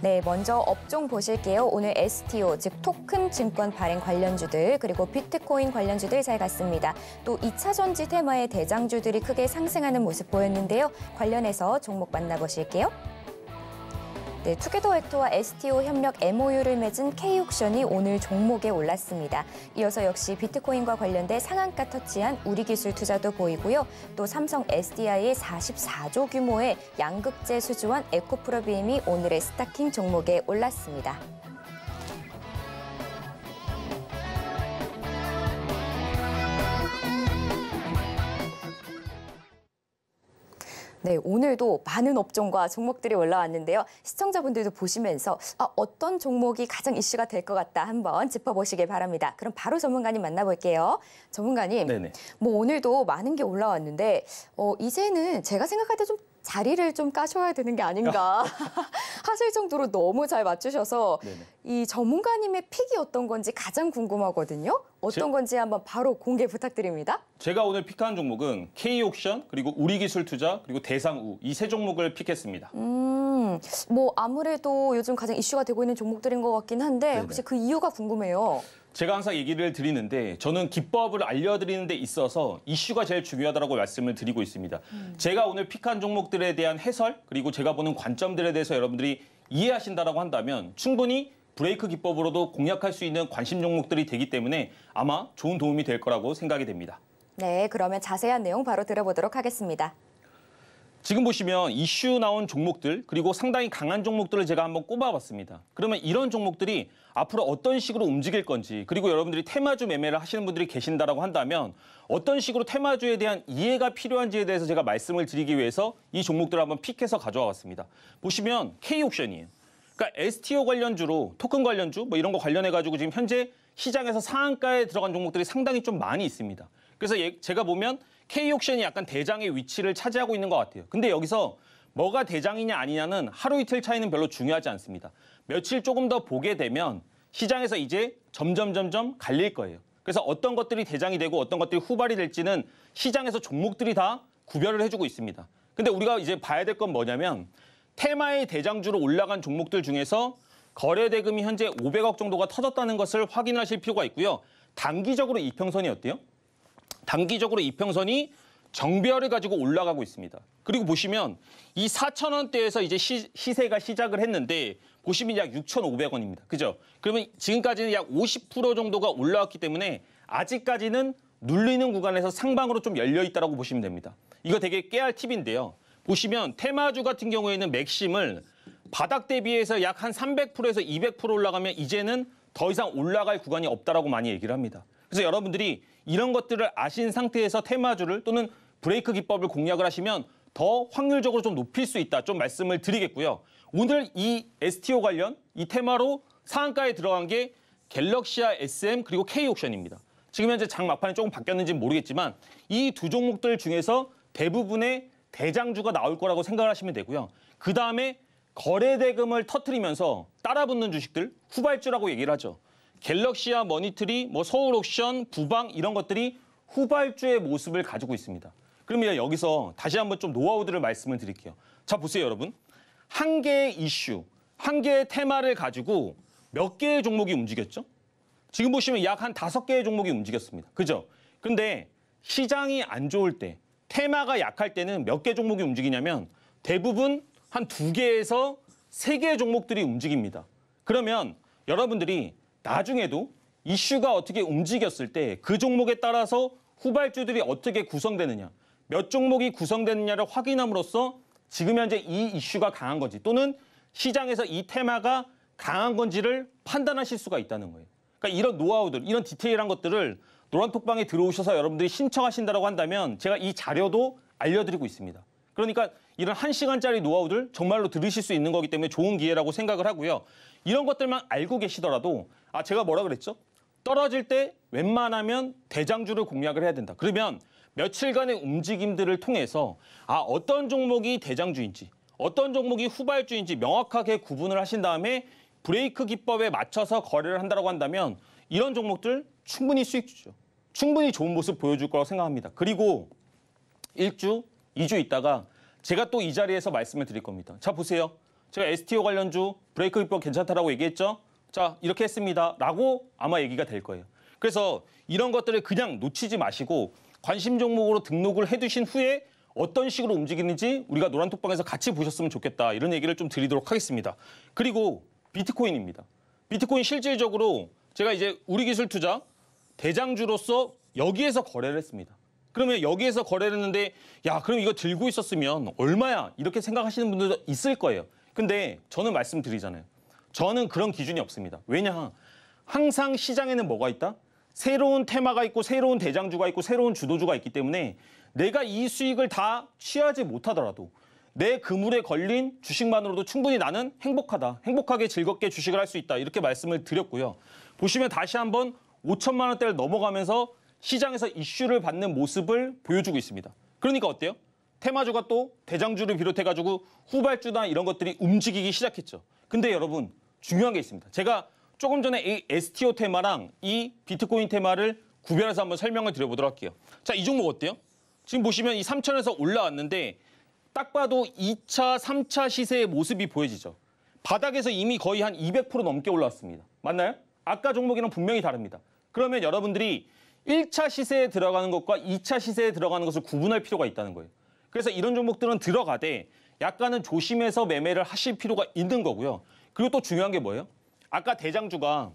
네, 먼저 업종 보실게요. 오늘 STO, 즉 토큰 증권 발행 관련주들, 그리고 비트코인 관련주들 잘 갔습니다. 또 2차 전지 테마의 대장주들이 크게 상승하는 모습 보였는데요. 관련해서 종목 만나보실게요. 네, 투게더 엑토와 STO 협력 MOU를 맺은 K옥션이 오늘 종목에 올랐습니다. 이어서 역시 비트코인과 관련돼 상한가 터치한 우리기술 투자도 보이고요. 또 삼성 SDI의 44조 규모의 양극재 수주한 에코프로비엠이 오늘의 스타킹 종목에 올랐습니다. 네, 오늘도 많은 업종과 종목들이 올라왔는데요. 시청자분들도 보시면서 아, 어떤 종목이 가장 이슈가 될 것 같다 한번 짚어보시길 바랍니다. 그럼 바로 전문가님 만나볼게요. 전문가님, 네네. 뭐 오늘도 많은 게 올라왔는데 어, 이제는 제가 생각할 때 좀 자리를 좀 까셔야 되는 게 아닌가 하실 정도로 너무 잘 맞추셔서 네네. 이 전문가님의 픽이 어떤 건지 가장 궁금하거든요. 어떤 제- 건지 한번 바로 공개 부탁드립니다. 제가 오늘 픽한 종목은 K옥션 그리고 우리기술투자 그리고 대상우 이 세 종목을 픽했습니다. 음, 뭐 아무래도 요즘 가장 이슈가 되고 있는 종목들인 것 같긴 한데 네네. 혹시 그 이유가 궁금해요. 제가 항상 얘기를 드리는데 저는 기법을 알려드리는 데 있어서 이슈가 제일 중요하다고 말씀을 드리고 있습니다. 제가 오늘 픽한 종목들에 대한 해설 그리고 제가 보는 관점들에 대해서 여러분들이 이해하신다라고 한다면 충분히 브레이크 기법으로도 공략할 수 있는 관심 종목들이 되기 때문에 아마 좋은 도움이 될 거라고 생각이 됩니다. 네, 그러면 자세한 내용 바로 들어보도록 하겠습니다. 지금 보시면 이슈 나온 종목들 그리고 상당히 강한 종목들을 제가 한번 꼽아봤습니다. 그러면 이런 종목들이 앞으로 어떤 식으로 움직일 건지 그리고 여러분들이 테마주 매매를 하시는 분들이 계신다라고 한다면 어떤 식으로 테마주에 대한 이해가 필요한지에 대해서 제가 말씀을 드리기 위해서 이 종목들을 한번 픽해서 가져와 봤습니다. 보시면 K옥션이에요. 그러니까 STO 관련주로 토큰 관련주 뭐 이런 거 관련해 가지고 지금 현재 시장에서 상한가에 들어간 종목들이 상당히 좀 많이 있습니다. 그래서 예- 제가 보면 K옥션이 약간 대장의 위치를 차지하고 있는 것 같아요. 근데 여기서 뭐가 대장이냐 아니냐는 하루 이틀 차이는 별로 중요하지 않습니다. 며칠 조금 더 보게 되면 시장에서 이제 점점 점점 갈릴 거예요. 그래서 어떤 것들이 대장이 되고 어떤 것들이 후발이 될지는 시장에서 종목들이 다 구별을 해주고 있습니다. 근데 우리가 이제 봐야 될 건 뭐냐면 테마의 대장주로 올라간 종목들 중에서 거래 대금이 현재 500억 정도가 터졌다는 것을 확인하실 필요가 있고요. 단기적으로 이평선이 어때요? 단기적으로 이평선이 정배열을 가지고 올라가고 있습니다. 그리고 보시면 이 4천 원대에서 이제 시, 시세가 시작을 했는데 보시면 약 6,500원입니다. 그죠? 그러면 지금까지는 약 50% 정도가 올라왔기 때문에 아직까지는 눌리는 구간에서 상방으로 좀 열려 있다라고 보시면 됩니다. 이거 되게 깨알 팁인데요. 보시면 테마주 같은 경우에는 맥심을 바닥 대비해서 약 한 300%에서 200% 올라가면 이제는 더 이상 올라갈 구간이 없다라고 많이 얘기를 합니다. 그래서 여러분들이 이런 것들을 아신 상태에서 테마주를 또는 브레이크 기법을 공략을 하시면 더 확률적으로 좀 높일 수 있다. 좀 말씀을 드리겠고요. 오늘 이 STO 관련 이 테마로 상한가에 들어간 게 갤럭시아 SM 그리고 K옥션입니다. 지금 현재 장 막판에 조금 바뀌었는지는 모르겠지만 이 두 종목들 중에서 대부분의 대장주가 나올 거라고 생각을 하시면 되고요. 그 다음에 거래 대금을 터트리면서 따라붙는 주식들 후발주라고 얘기를 하죠. 갤럭시아 머니트리, 뭐 서울 옥션, 부방 이런 것들이 후발주의 모습을 가지고 있습니다. 그러면 여기서 다시 한번 좀 노하우들을 말씀을 드릴게요. 자 보세요 여러분. 한 개의 이슈, 한 개의 테마를 가지고 몇 개의 종목이 움직였죠? 지금 보시면 약 한 다섯 개의 종목이 움직였습니다. 그죠? 근데 시장이 안 좋을 때, 테마가 약할 때는 몇 개 종목이 움직이냐면 대부분 한 두 개에서 세 개의 종목들이 움직입니다. 그러면 여러분들이 나중에도 이슈가 어떻게 움직였을 때 그 종목에 따라서 후발주들이 어떻게 구성되느냐, 몇 종목이 구성되느냐를 확인함으로써 지금 현재 이 이슈가 강한 건지 또는 시장에서 이 테마가 강한 건지를 판단하실 수가 있다는 거예요. 그러니까 이런 노하우들, 이런 디테일한 것들을 노란톡방에 들어오셔서 여러분들이 신청하신다고 한다면 제가 이 자료도 알려드리고 있습니다. 그러니까 이런 한 시간짜리 노하우들 정말로 들으실 수 있는 거기 때문에 좋은 기회라고 생각을 하고요. 이런 것들만 알고 계시더라도 아 제가 뭐라 그랬죠? 떨어질 때 웬만하면 대장주를 공략을 해야 된다. 그러면 며칠간의 움직임들을 통해서 아 어떤 종목이 대장주인지 어떤 종목이 후발주인지 명확하게 구분을 하신 다음에 브레이크 기법에 맞춰서 거래를 한다고 한다면 이런 종목들 충분히 수익 주죠. 충분히 좋은 모습 보여줄 거라고 생각합니다. 그리고 일주이 주 있다가 제가 또 이 자리에서 말씀을 드릴 겁니다. 자, 보세요. 제가 STO 관련주 브레이크 기법 괜찮다라고 얘기했죠? 자, 이렇게 했습니다. 라고 아마 얘기가 될 거예요. 그래서 이런 것들을 그냥 놓치지 마시고 관심 종목으로 등록을 해두신 후에 어떤 식으로 움직이는지 우리가 노란톡방에서 같이 보셨으면 좋겠다. 이런 얘기를 좀 드리도록 하겠습니다. 그리고 비트코인입니다. 비트코인 실질적으로 제가 이제 우리 기술 투자 대장주로서 여기에서 거래를 했습니다. 그러면 여기에서 거래를 했는데 야 그럼 이거 들고 있었으면 얼마야 이렇게 생각하시는 분들도 있을 거예요. 근데 저는 말씀드리잖아요. 저는 그런 기준이 없습니다. 왜냐 항상 시장에는 뭐가 있다? 새로운 테마가 있고 새로운 대장주가 있고 새로운 주도주가 있기 때문에 내가 이 수익을 다 취하지 못하더라도 내 그물에 걸린 주식만으로도 충분히 나는 행복하다. 행복하게 즐겁게 주식을 할 수 있다. 이렇게 말씀을 드렸고요. 보시면 다시 한번 5천만 원대를 넘어가면서 시장에서 이슈를 받는 모습을 보여주고 있습니다. 그러니까 어때요? 테마주가 또 대장주를 비롯해가지고 후발주나 이런 것들이 움직이기 시작했죠. 근데 여러분 중요한 게 있습니다. 제가 조금 전에 이 STO 테마랑 이 비트코인 테마를 구별해서 한번 설명을 드려보도록 할게요. 자, 이 종목 어때요? 지금 보시면 이 3천에서 올라왔는데 딱 봐도 2차, 3차 시세의 모습이 보여지죠. 바닥에서 이미 거의 한 200% 넘게 올라왔습니다. 맞나요? 아까 종목이랑 분명히 다릅니다. 그러면 여러분들이 1차 시세에 들어가는 것과 2차 시세에 들어가는 것을 구분할 필요가 있다는 거예요. 그래서 이런 종목들은 들어가되 약간은 조심해서 매매를 하실 필요가 있는 거고요. 그리고 또 중요한 게 뭐예요? 아까 대장주가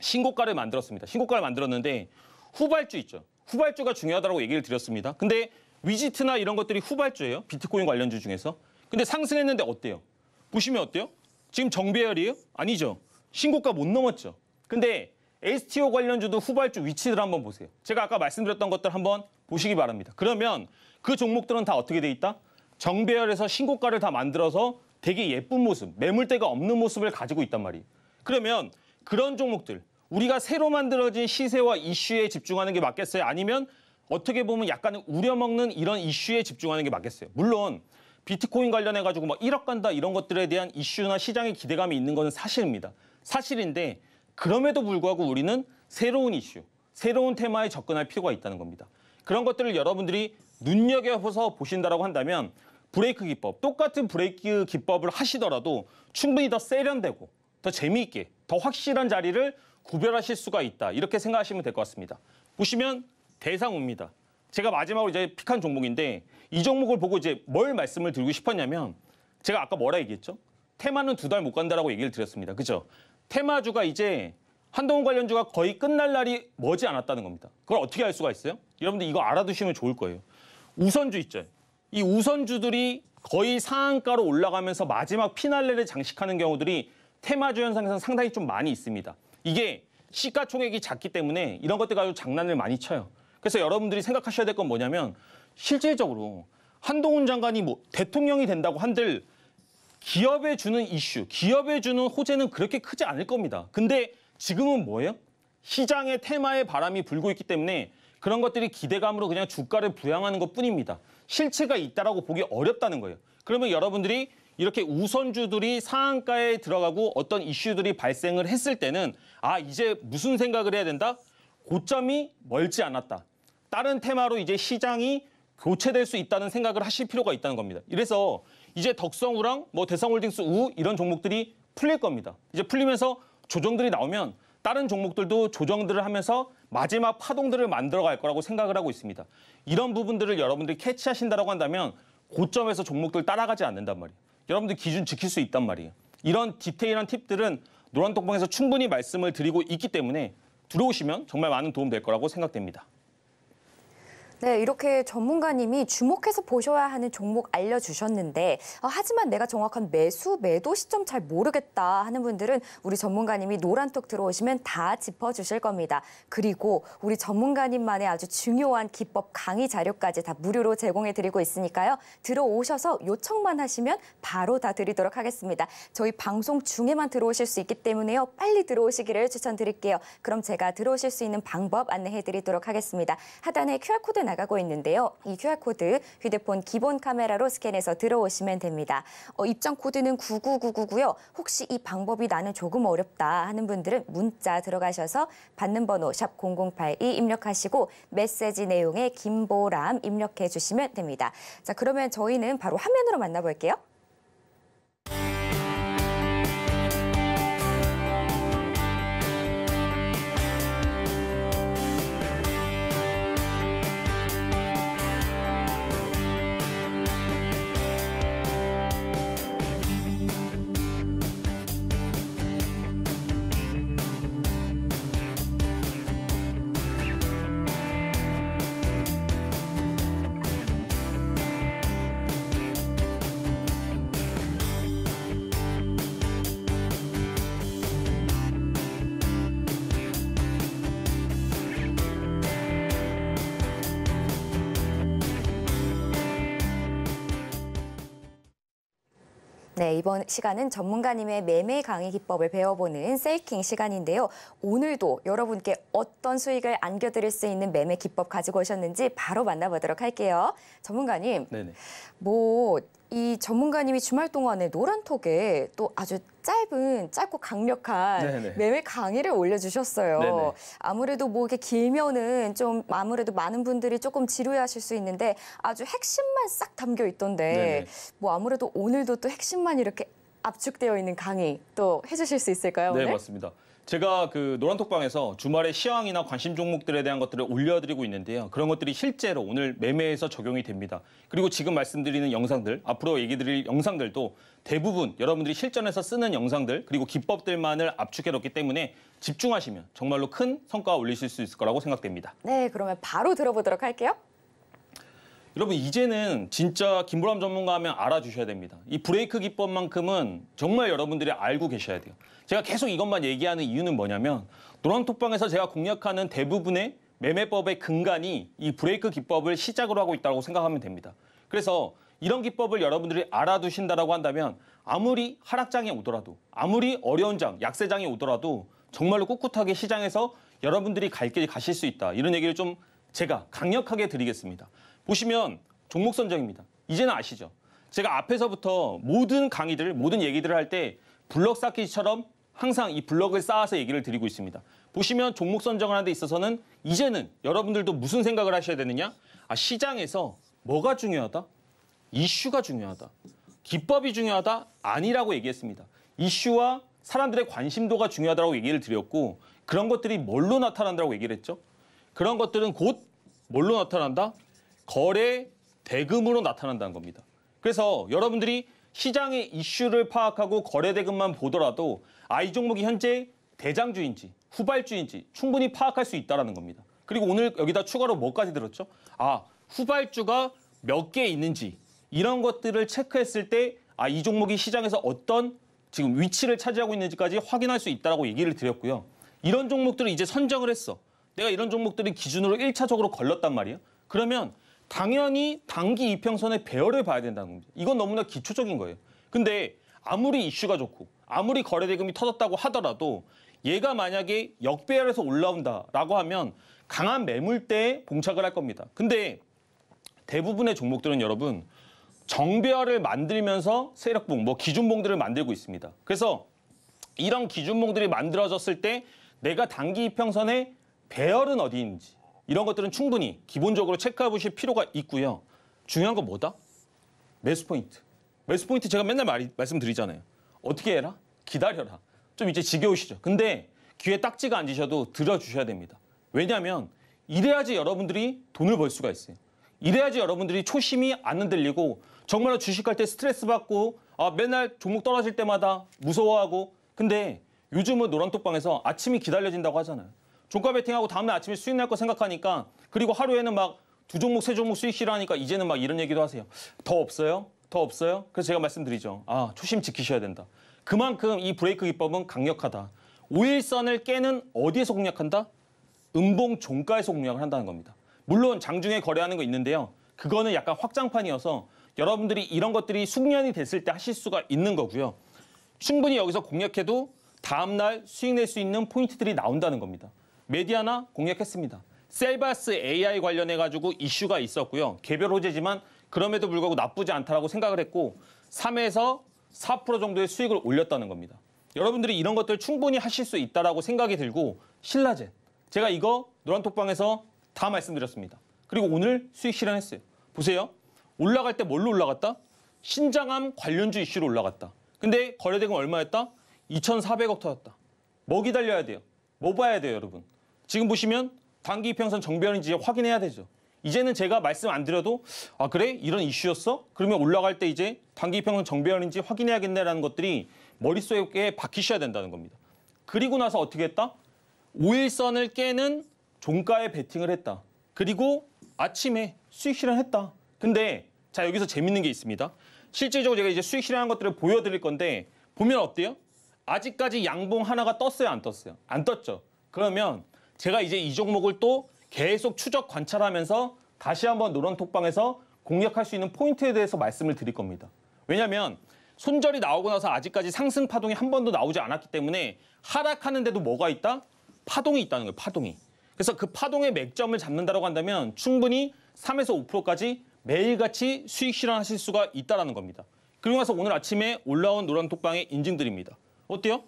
신고가를 만들었습니다. 신고가를 만들었는데 후발주 있죠. 후발주가 중요하다고 얘기를 드렸습니다. 근데 위지트나 이런 것들이 후발주예요. 비트코인 관련주 중에서. 근데 상승했는데 어때요? 보시면 어때요? 지금 정배열이에요? 아니죠. 신고가 못 넘었죠. 근데 STO 관련주도 후발주 위치들 한번 보세요. 제가 아까 말씀드렸던 것들 한번 보시기 바랍니다. 그러면 그 종목들은 다 어떻게 돼 있다? 정배열에서 신고가를 다 만들어서 되게 예쁜 모습, 매물대가 없는 모습을 가지고 있단 말이에요. 그러면 그런 종목들 우리가 새로 만들어진 시세와 이슈에 집중하는 게 맞겠어요? 아니면 어떻게 보면 약간 우려먹는 이런 이슈에 집중하는 게 맞겠어요? 물론 비트코인 관련해 가지고 막 1억 간다 이런 것들에 대한 이슈나 시장의 기대감이 있는 것은 사실입니다. 사실인데 그럼에도 불구하고 우리는 새로운 이슈, 새로운 테마에 접근할 필요가 있다는 겁니다. 그런 것들을 여러분들이 눈여겨서 보신다라고 한다면 브레이크 기법, 똑같은 브레이크 기법을 하시더라도 충분히 더 세련되고 더 재미있게, 더 확실한 자리를 구별하실 수가 있다. 이렇게 생각하시면 될 것 같습니다. 보시면 대상우입니다. 제가 마지막으로 이제 픽한 종목인데 이 종목을 보고 이제 뭘 말씀을 드리고 싶었냐면 제가 아까 뭐라 얘기했죠? 테마는 두 달 못 간다라고 얘기를 드렸습니다. 그죠? 테마주가 이제 한동훈 관련주가 거의 끝날 날이 머지 않았다는 겁니다. 그걸 어떻게 알 수가 있어요? 여러분들 이거 알아두시면 좋을 거예요. 우선주 있죠. 이 우선주들이 거의 상한가로 올라가면서 마지막 피날레를 장식하는 경우들이 테마주 현상에서 상당히 좀 많이 있습니다. 이게 시가총액이 작기 때문에 이런 것들 가지고 장난을 많이 쳐요. 그래서 여러분들이 생각하셔야 될 건 뭐냐면 실질적으로 한동훈 장관이 뭐 대통령이 된다고 한들 기업에 주는 이슈, 기업에 주는 호재는 그렇게 크지 않을 겁니다. 근데 지금은 뭐예요? 시장의 테마의 바람이 불고 있기 때문에 그런 것들이 기대감으로 그냥 주가를 부양하는 것 뿐입니다. 실체가 있다라고 보기 어렵다는 거예요. 그러면 여러분들이 이렇게 우선주들이 상한가에 들어가고 어떤 이슈들이 발생을 했을 때는 아, 이제 무슨 생각을 해야 된다? 고점이 멀지 않았다. 다른 테마로 이제 시장이 교체될 수 있다는 생각을 하실 필요가 있다는 겁니다. 이래서 이제 덕성우랑 뭐 대성홀딩스 우 이런 종목들이 풀릴 겁니다. 이제 풀리면서 조정들이 나오면 다른 종목들도 조정들을 하면서 마지막 파동들을 만들어 갈 거라고 생각을 하고 있습니다. 이런 부분들을 여러분들이 캐치하신다라고 한다면 고점에서 종목들 따라가지 않는단 말이에요. 여러분들 기준 지킬 수 있단 말이에요. 이런 디테일한 팁들은 노란톡방에서 충분히 말씀을 드리고 있기 때문에 들어오시면 정말 많은 도움 될 거라고 생각됩니다. 네, 이렇게 전문가님이 주목해서 보셔야 하는 종목 알려주셨는데 아, 하지만 내가 정확한 매수, 매도 시점 잘 모르겠다 하는 분들은 우리 전문가님이 노란톡 들어오시면 다 짚어주실 겁니다. 그리고 우리 전문가님만의 아주 중요한 기법 강의 자료까지 다 무료로 제공해드리고 있으니까요. 들어오셔서 요청만 하시면 바로 다 드리도록 하겠습니다. 저희 방송 중에만 들어오실 수 있기 때문에요. 빨리 들어오시기를 추천드릴게요. 그럼 제가 들어오실 수 있는 방법 안내해드리도록 하겠습니다. 하단에 QR코드 나가고 있는데요. 이 QR코드 휴대폰 기본 카메라로 스캔해서 들어오시면 됩니다. 어, 입장 코드는 9999고요. 혹시 이 방법이 나는 조금 어렵다 하는 분들은 문자 들어가셔서 받는 번호 샵 0082 입력하시고 메시지 내용에 김보람 입력해 주시면 됩니다. 자, 그러면 저희는 바로 화면으로 만나볼게요. 네, 이번 시간은 전문가님의 매매 강의 기법을 배워보는 셀킹 시간인데요. 오늘도 여러분께 어떤 수익을 안겨드릴 수 있는 매매 기법 가지고 오셨는지 바로 만나보도록 할게요. 전문가님, 네네. 뭐 이 전문가님이 주말 동안에 노란톡에 또 아주 짧은 짧고 강력한 네네. 매매 강의를 올려주셨어요. 네네. 아무래도 뭐 이렇게 길면은 좀 아무래도 많은 분들이 조금 지루해하실 수 있는데 아주 핵심만 싹 담겨 있던데 네네. 뭐 아무래도 오늘도 또 핵심만 이렇게 압축되어 있는 강의 또 해주실 수 있을까요? 네, 오늘? 맞습니다. 제가 그 노란톡방에서 주말에 시황이나 관심 종목들에 대한 것들을 올려드리고 있는데요. 그런 것들이 실제로 오늘 매매에서 적용이 됩니다. 그리고 지금 말씀드리는 영상들, 앞으로 얘기 드릴 영상들도 대부분 여러분들이 실전에서 쓰는 영상들, 그리고 기법들만을 압축해놓기 때문에 집중하시면 정말로 큰 성과 올리실 수 있을 거라고 생각됩니다. 네, 그러면 바로 들어보도록 할게요. 여러분 이제는 진짜 김보람 전문가 하면 알아주셔야 됩니다. 이 브레이크 기법만큼은 정말 여러분들이 알고 계셔야 돼요. 제가 계속 이것만 얘기하는 이유는 뭐냐면 노란톡방에서 제가 공략하는 대부분의 매매법의 근간이 이 브레이크 기법을 시작으로 하고 있다고 생각하면 됩니다. 그래서 이런 기법을 여러분들이 알아두신다라고 한다면 아무리 하락장이 오더라도 아무리 어려운 장, 약세장이 오더라도 정말로 꿋꿋하게 시장에서 여러분들이 갈 길 가실 수 있다. 이런 얘기를 좀 제가 강력하게 드리겠습니다. 보시면 종목 선정입니다. 이제는 아시죠? 제가 앞에서부터 모든 강의들, 모든 얘기들을 할 때 블럭 쌓기처럼 항상 이 블럭을 쌓아서 얘기를 드리고 있습니다. 보시면 종목 선정을 하는 데 있어서는 이제는 여러분들도 무슨 생각을 하셔야 되느냐? 아, 시장에서 뭐가 중요하다? 이슈가 중요하다. 기법이 중요하다? 아니라고 얘기했습니다. 이슈와 사람들의 관심도가 중요하다고 얘기를 드렸고 그런 것들이 뭘로 나타난다고 얘기를 했죠? 그런 것들은 곧 뭘로 나타난다? 거래 대금으로 나타난다는 겁니다. 그래서 여러분들이 시장의 이슈를 파악하고 거래 대금만 보더라도 아, 이 종목이 현재 대장주인지 후발주인지 충분히 파악할 수 있다는 겁니다. 그리고 오늘 여기다 추가로 뭐까지 들었죠? 아, 후발주가 몇 개 있는지 이런 것들을 체크했을 때 아, 이 종목이 시장에서 어떤 지금 위치를 차지하고 있는지까지 확인할 수 있다고 얘기를 드렸고요. 이런 종목들을 이제 선정을 했어. 내가 이런 종목들이 기준으로 1차적으로 걸렀단 말이에요. 그러면 당연히 단기 이평선의 배열을 봐야 된다는 겁니다. 이건 너무나 기초적인 거예요. 근데 아무리 이슈가 좋고 아무리 거래 대금이 터졌다고 하더라도 얘가 만약에 역배열에서 올라온다라고 하면 강한 매물대에 봉착을 할 겁니다. 근데 대부분의 종목들은 여러분 정배열을 만들면서 세력봉, 뭐 기준봉들을 만들고 있습니다. 그래서 이런 기준봉들이 만들어졌을 때 내가 단기 이평선의 배열은 어디 있는지 이런 것들은 충분히 기본적으로 체크해 보실 필요가 있고요. 중요한 건 뭐다? 매수 포인트. 매수 포인트 제가 맨날 말, 말씀드리잖아요. 어떻게 해라? 기다려라. 좀 이제 지겨우시죠? 근데 귀에 딱지가 앉으셔도 들어주셔야 됩니다. 왜냐하면 이래야지 여러분들이 돈을 벌 수가 있어요. 이래야지 여러분들이 초심이 안 흔들리고 정말로 주식할 때 스트레스 받고 아, 맨날 종목 떨어질 때마다 무서워하고 근데 요즘은 노란톡방에서 아침이 기다려진다고 하잖아요. 종가 베팅하고 다음날 아침에 수익 날 거 생각하니까 그리고 하루에는 막 두 종목 세 종목 수익 실하니까 이제는 막 이런 얘기도 하세요. 더 없어요? 더 없어요? 그래서 제가 말씀드리죠. 아 초심 지키셔야 된다. 그만큼 이 브레이크 기법은 강력하다. 5일선을 깨는 어디에서 공략한다? 음봉 종가에서 공략을 한다는 겁니다. 물론 장중에 거래하는 거 있는데요. 그거는 약간 확장판이어서 여러분들이 이런 것들이 숙련이 됐을 때 하실 수가 있는 거고요. 충분히 여기서 공략해도 다음날 수익 낼 수 있는 포인트들이 나온다는 겁니다. 메디아나 공략했습니다. 셀바스 AI 관련해 가지고 이슈가 있었고요. 개별 호재지만 그럼에도 불구하고 나쁘지 않다라고 생각을 했고 3에서 4% 정도의 수익을 올렸다는 겁니다. 여러분들이 이런 것들 충분히 하실 수 있다라고 생각이 들고 신라젠 제가 이거 노란톡방에서 다 말씀드렸습니다. 그리고 오늘 수익 실현했어요. 보세요. 올라갈 때 뭘로 올라갔다? 신장암 관련주 이슈로 올라갔다. 근데 거래대금 얼마였다? 2,400억 터졌다. 뭐 기다려야 돼요? 뭐 봐야 돼요, 여러분? 지금 보시면 단기 이평선 정배열인지 확인해야 되죠. 이제는 제가 말씀 안 드려도 아 그래 이런 이슈였어? 그러면 올라갈 때 이제 단기 이평선 정배열인지 확인해야겠네라는 것들이 머릿속에 박히셔야 된다는 겁니다. 그리고 나서 어떻게 했다? 5일선을 깨는 종가에 베팅을 했다. 그리고 아침에 수익 실현했다. 근데 자 여기서 재밌는 게 있습니다. 실질적으로 제가 이제 수익 실현한 것들을 보여드릴 건데 보면 어때요? 아직까지 양봉 하나가 떴어요, 안 떴어요? 안 떴죠. 그러면 제가 이제 이 종목을 또 계속 추적 관찰하면서 다시 한번 노란톡방에서 공략할 수 있는 포인트에 대해서 말씀을 드릴 겁니다. 왜냐하면 손절이 나오고 나서 아직까지 상승 파동이 한 번도 나오지 않았기 때문에 하락하는데도 뭐가 있다? 파동이 있다는 거예요, 파동이. 그래서 그 파동의 맥점을 잡는다고 한다면 충분히 3에서 5%까지 매일같이 수익 실현하실 수가 있다는 겁니다. 그리고 나서 오늘 아침에 올라온 노란톡방의 인증드립니다. 어때요?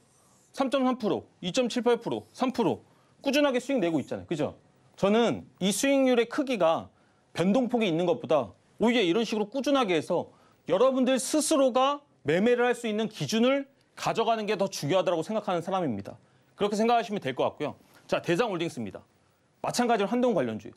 3.3%, 2.78%, 3% 꾸준하게 수익 내고 있잖아요. 그죠? 저는 이 수익률의 크기가 변동폭이 있는 것보다 오히려 이런 식으로 꾸준하게 해서 여러분들 스스로가 매매를 할 수 있는 기준을 가져가는 게 더 중요하다고 생각하는 사람입니다. 그렇게 생각하시면 될 것 같고요. 자, 대장홀딩스입니다. 마찬가지로 한동 관련주.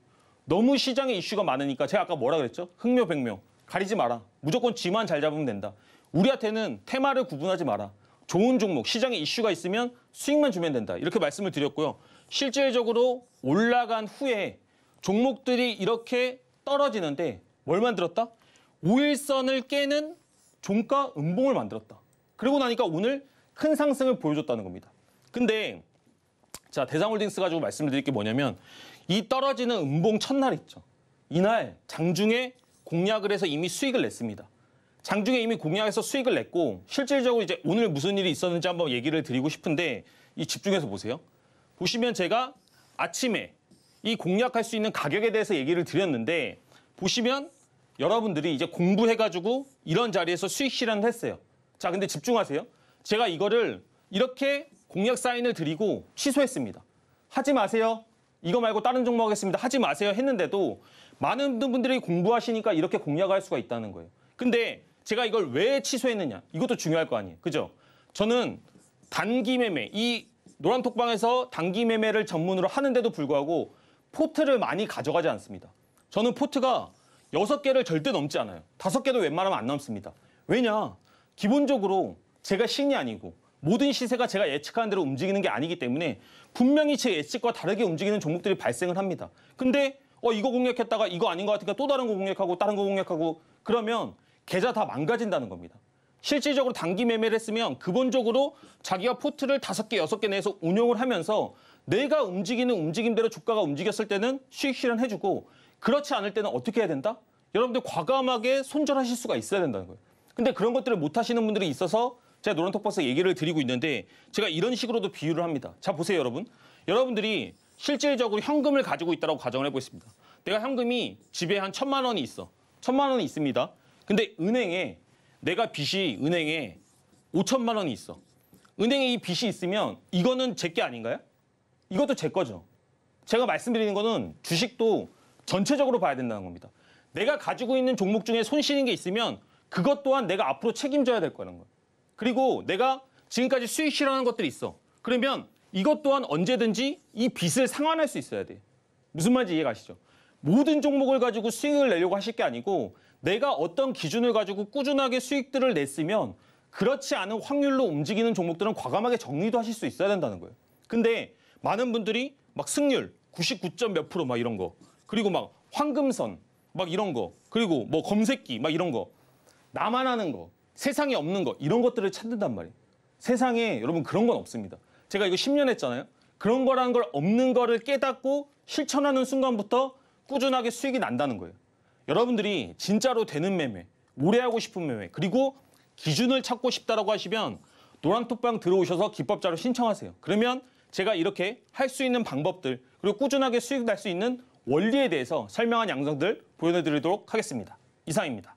너무 시장에 이슈가 많으니까 제가 아까 뭐라 그랬죠? 흑묘, 백묘. 가리지 마라. 무조건 쥐만 잘 잡으면 된다. 우리한테는 테마를 구분하지 마라. 좋은 종목, 시장에 이슈가 있으면 수익만 주면 된다. 이렇게 말씀을 드렸고요. 실질적으로 올라간 후에 종목들이 이렇게 떨어지는데 뭘 만들었다? 5일선을 깨는 종가 음봉을 만들었다. 그러고 나니까 오늘 큰 상승을 보여줬다는 겁니다. 근데 자 대상홀딩스 가지고 말씀드릴 게 뭐냐면 이 떨어지는 음봉 첫날 있죠. 이날 장중에 공략을 해서 이미 수익을 냈습니다. 장중에 이미 공략해서 수익을 냈고 실질적으로 이제 오늘 무슨 일이 있었는지 한번 얘기를 드리고 싶은데 이 집중해서 보세요. 보시면 제가 아침에 이 공략할 수 있는 가격에 대해서 얘기를 드렸는데 보시면 여러분들이 이제 공부해가지고 이런 자리에서 수익 실현을 했어요. 자, 근데 집중하세요. 제가 이거를 이렇게 공략 사인을 드리고 취소했습니다. 하지 마세요. 이거 말고 다른 종목 하겠습니다. 하지 마세요 했는데도 많은 분들이 공부하시니까 이렇게 공략할 수가 있다는 거예요. 근데 제가 이걸 왜 취소했느냐? 이것도 중요할 거 아니에요. 그죠? 저는 단기 매매, 이 노란 톡방에서 단기 매매를 전문으로 하는데도 불구하고 포트를 많이 가져가지 않습니다. 저는 포트가 여섯 개를 절대 넘지 않아요. 다섯 개도 웬만하면 안 넘습니다. 왜냐? 기본적으로 제가 신이 아니고 모든 시세가 제가 예측하는 대로 움직이는 게 아니기 때문에 분명히 제 예측과 다르게 움직이는 종목들이 발생을 합니다. 근데 어 이거 공략했다가 이거 아닌 것 같으니까 또 다른 거 공략하고 다른 거 공략하고 그러면 계좌 다 망가진다는 겁니다. 실질적으로 단기 매매를 했으면 기본적으로 자기가 포트를 다섯 개, 여섯 개 내에서 운용을 하면서 내가 움직이는 움직임대로 주가가 움직였을 때는 수익 실현해주고 그렇지 않을 때는 어떻게 해야 된다? 여러분들 과감하게 손절하실 수가 있어야 된다는 거예요. 근데 그런 것들을 못 하시는 분들이 있어서 제가 노란톡버스 얘기를 드리고 있는데 제가 이런 식으로도 비유를 합니다. 자 보세요 여러분. 여러분들이 실질적으로 현금을 가지고 있다고 가정을 해보겠습니다. 내가 현금이 집에 한 천만 원이 있어. 천만 원이 있습니다. 근데 은행에 내가 빚이 은행에 5천만 원이 있어. 은행에 이 빚이 있으면 이거는 제 게 아닌가요? 이것도 제 거죠. 제가 말씀드리는 거는 주식도 전체적으로 봐야 된다는 겁니다. 내가 가지고 있는 종목 중에 손실인 게 있으면 그것 또한 내가 앞으로 책임져야 될 거라는 거예요. 그리고 내가 지금까지 수익 실현하는 것들이 있어. 그러면 이것 또한 언제든지 이 빚을 상환할 수 있어야 돼. 무슨 말인지 이해 가시죠? 모든 종목을 가지고 수익을 내려고 하실 게 아니고 내가 어떤 기준을 가지고 꾸준하게 수익들을 냈으면 그렇지 않은 확률로 움직이는 종목들은 과감하게 정리도 하실 수 있어야 된다는 거예요. 근데 많은 분들이 막 승률 99점 몇 프로 막 이런 거 그리고 막 황금선 막 이런 거 그리고 뭐 검색기 막 이런 거 나만 하는 거 세상에 없는 거 이런 것들을 찾는단 말이에요. 세상에 여러분 그런 건 없습니다. 제가 이거 10년 했잖아요. 그런 거라는 걸 없는 거를 깨닫고 실천하는 순간부터 꾸준하게 수익이 난다는 거예요. 여러분들이 진짜로 되는 매매, 오래 하고 싶은 매매, 그리고 기준을 찾고 싶다라고 하시면 노란톡방 들어오셔서 기법자료 신청하세요. 그러면 제가 이렇게 할 수 있는 방법들, 그리고 꾸준하게 수익 날 수 있는 원리에 대해서 설명한 양성들 보여드리도록 하겠습니다. 이상입니다.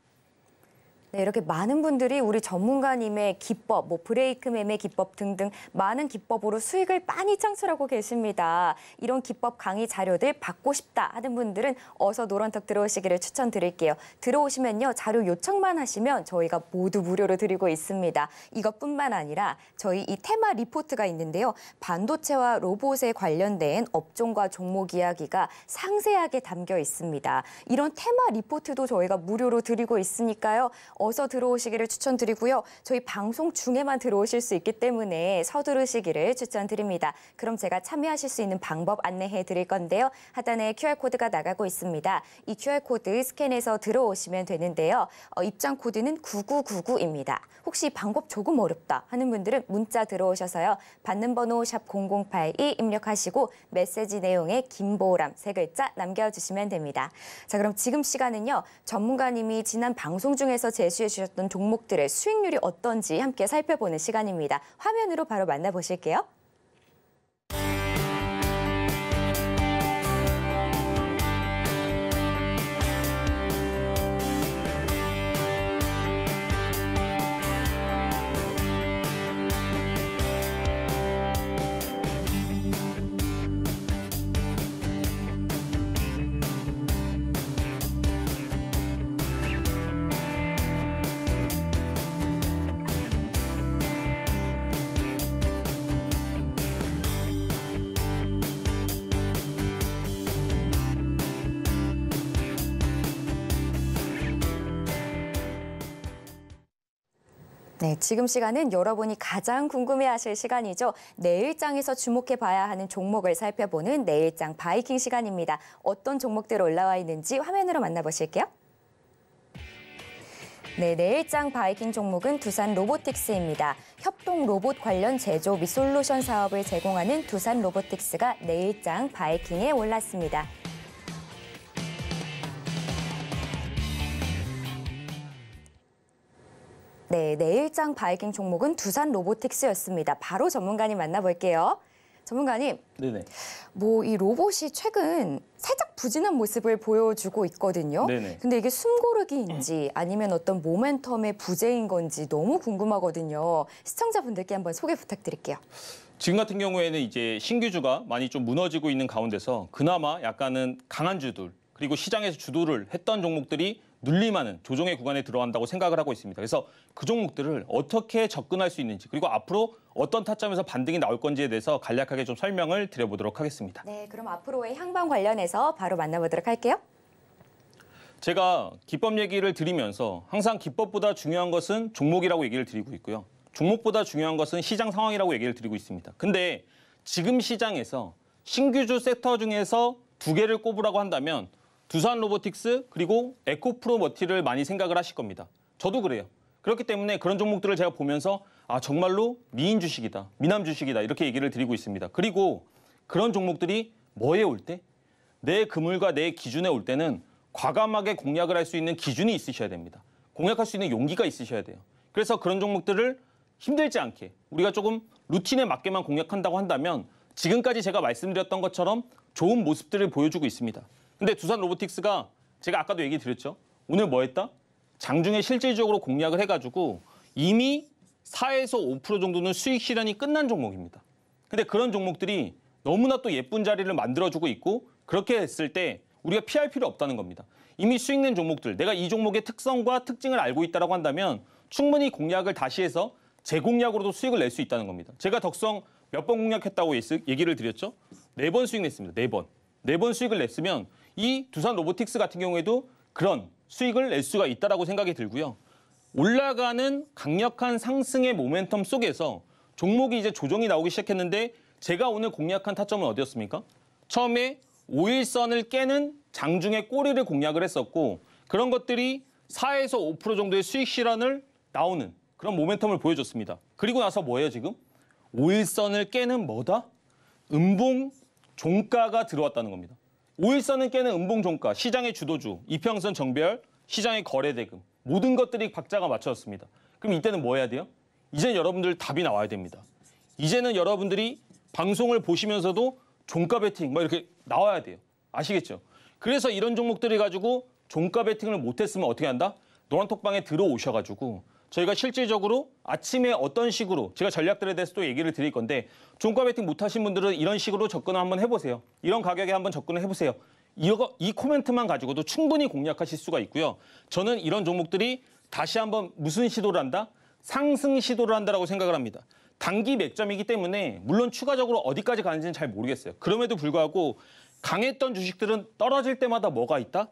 네, 이렇게 많은 분들이 우리 전문가님의 기법, 뭐 브레이크 매매 기법 등등 많은 기법으로 수익을 많이 창출하고 계십니다. 이런 기법 강의 자료들 받고 싶다 하는 분들은 어서 노란턱 들어오시기를 추천드릴게요. 들어오시면요, 자료 요청만 하시면 저희가 모두 무료로 드리고 있습니다. 이것뿐만 아니라 저희 이 테마 리포트가 있는데요. 반도체와 로봇에 관련된 업종과 종목 이야기가 상세하게 담겨 있습니다. 이런 테마 리포트도 저희가 무료로 드리고 있으니까요. 어서 들어오시기를 추천드리고요. 저희 방송 중에만 들어오실 수 있기 때문에 서두르시기를 추천드립니다. 그럼 제가 참여하실 수 있는 방법 안내해 드릴 건데요. 하단에 QR코드가 나가고 있습니다. 이 QR코드 스캔해서 들어오시면 되는데요. 어, 입장 코드는 9999입니다. 혹시 방법 조금 어렵다 하는 분들은 문자 들어오셔서요. 받는 번호 샵 0082 입력하시고 메시지 내용에 김보람 세 글자 남겨주시면 됩니다. 자 그럼 지금 시간은요. 전문가님이 지난 방송 중에서 제 제시해 주셨던 종목들의 수익률이 어떤지 함께 살펴보는 시간입니다. 화면으로 바로 만나보실게요. 네, 지금 시간은 여러분이 가장 궁금해하실 시간이죠. 내일장에서 주목해 봐야 하는 종목을 살펴보는 내일장 바이킹 시간입니다. 어떤 종목들 올라와 있는지 화면으로 만나보실게요. 네, 내일장 바이킹 종목은 두산 로보틱스입니다. 협동 로봇 관련 제조 및 솔루션 사업을 제공하는 두산 로보틱스가 내일장 바이킹에 올랐습니다. 네, 내일장 바이킹 종목은 두산 로보틱스였습니다. 바로 전문가님 만나볼게요. 전문가님, 네네. 뭐 이 로봇이 최근 살짝 부진한 모습을 보여주고 있거든요. 네네. 근데 이게 숨고르기인지 아니면 어떤 모멘텀의 부재인 건지 너무 궁금하거든요. 시청자분들께 한번 소개 부탁드릴게요. 지금 같은 경우에는 이제 신규주가 많이 좀 무너지고 있는 가운데서 그나마 약간은 강한 주들 그리고 시장에서 주도를 했던 종목들이 눌림하는 조정의 구간에 들어간다고 생각을 하고 있습니다. 그래서 그 종목들을 어떻게 접근할 수 있는지 그리고 앞으로 어떤 타점에서 반등이 나올 건지에 대해서 간략하게 좀 설명을 드려보도록 하겠습니다. 네, 그럼 앞으로의 향방 관련해서 바로 만나보도록 할게요. 제가 기법 얘기를 드리면서 항상 기법보다 중요한 것은 종목이라고 얘기를 드리고 있고요. 종목보다 중요한 것은 시장 상황이라고 얘기를 드리고 있습니다. 근데 지금 시장에서 신규주 섹터 중에서 두 개를 꼽으라고 한다면 두산 로보틱스 그리고 에코프로 머티를 많이 생각을 하실 겁니다. 저도 그래요. 그렇기 때문에 그런 종목들을 제가 보면서 아 정말로 미인 주식이다, 미남 주식이다 이렇게 얘기를 드리고 있습니다. 그리고 그런 종목들이 뭐에 올 때? 내 그물과 내 기준에 올 때는 과감하게 공략을 할 수 있는 기준이 있으셔야 됩니다. 공략할 수 있는 용기가 있으셔야 돼요. 그래서 그런 종목들을 힘들지 않게 우리가 조금 루틴에 맞게만 공략한다고 한다면 지금까지 제가 말씀드렸던 것처럼 좋은 모습들을 보여주고 있습니다. 근데 두산 로보틱스가 제가 아까도 얘기 드렸죠. 오늘 뭐 했다? 장중에 실질적으로 공략을 해가지고 이미 4에서 5% 정도는 수익 실현이 끝난 종목입니다. 근데 그런 종목들이 너무나 또 예쁜 자리를 만들어주고 있고 그렇게 했을 때 우리가 피할 필요 없다는 겁니다. 이미 수익 낸 종목들, 내가 이 종목의 특성과 특징을 알고 있다고 한다면 충분히 공략을 다시 해서 재공략으로도 수익을 낼 수 있다는 겁니다. 제가 덕성 몇 번 공략했다고 얘기를 드렸죠? 네 번 수익 냈습니다. 네 번. 네 번 수익을 냈으면 이 두산 로보틱스 같은 경우에도 그런 수익을 낼 수가 있다라고 생각이 들고요. 올라가는 강력한 상승의 모멘텀 속에서 종목이 이제 조정이 나오기 시작했는데 제가 오늘 공략한 타점은 어디였습니까? 처음에 5일선을 깨는 장중의 꼬리를 공략을 했었고 그런 것들이 4에서 5% 정도의 수익 실현을 나오는 그런 모멘텀을 보여줬습니다. 그리고 나서 뭐예요 지금? 5일선을 깨는 뭐다? 음봉 종가가 들어왔다는 겁니다. 5일선을 깨는 음봉 종가, 시장의 주도주, 이평선 정별, 시장의 거래 대금 모든 것들이 박자가 맞춰졌습니다. 그럼 이때는 뭐 해야 돼요? 이제는 여러분들 답이 나와야 됩니다. 이제는 여러분들이 방송을 보시면서도 종가 베팅 뭐 이렇게 나와야 돼요. 아시겠죠? 그래서 이런 종목들이 가지고 종가 베팅을 못했으면 어떻게 한다? 노란톡방에 들어오셔가지고 저희가 실질적으로 아침에 어떤 식으로 제가 전략들에 대해서 또 얘기를 드릴 건데 종가 베팅 못하신 분들은 이런 식으로 접근을 한번 해보세요. 이런 가격에 한번 접근을 해보세요. 이거, 이 코멘트만 가지고도 충분히 공략하실 수가 있고요. 저는 이런 종목들이 다시 한번 무슨 시도를 한다? 상승 시도를 한다라고 생각을 합니다. 단기 맥점이기 때문에 물론 추가적으로 어디까지 가는지는 잘 모르겠어요. 그럼에도 불구하고 강했던 주식들은 떨어질 때마다 뭐가 있다?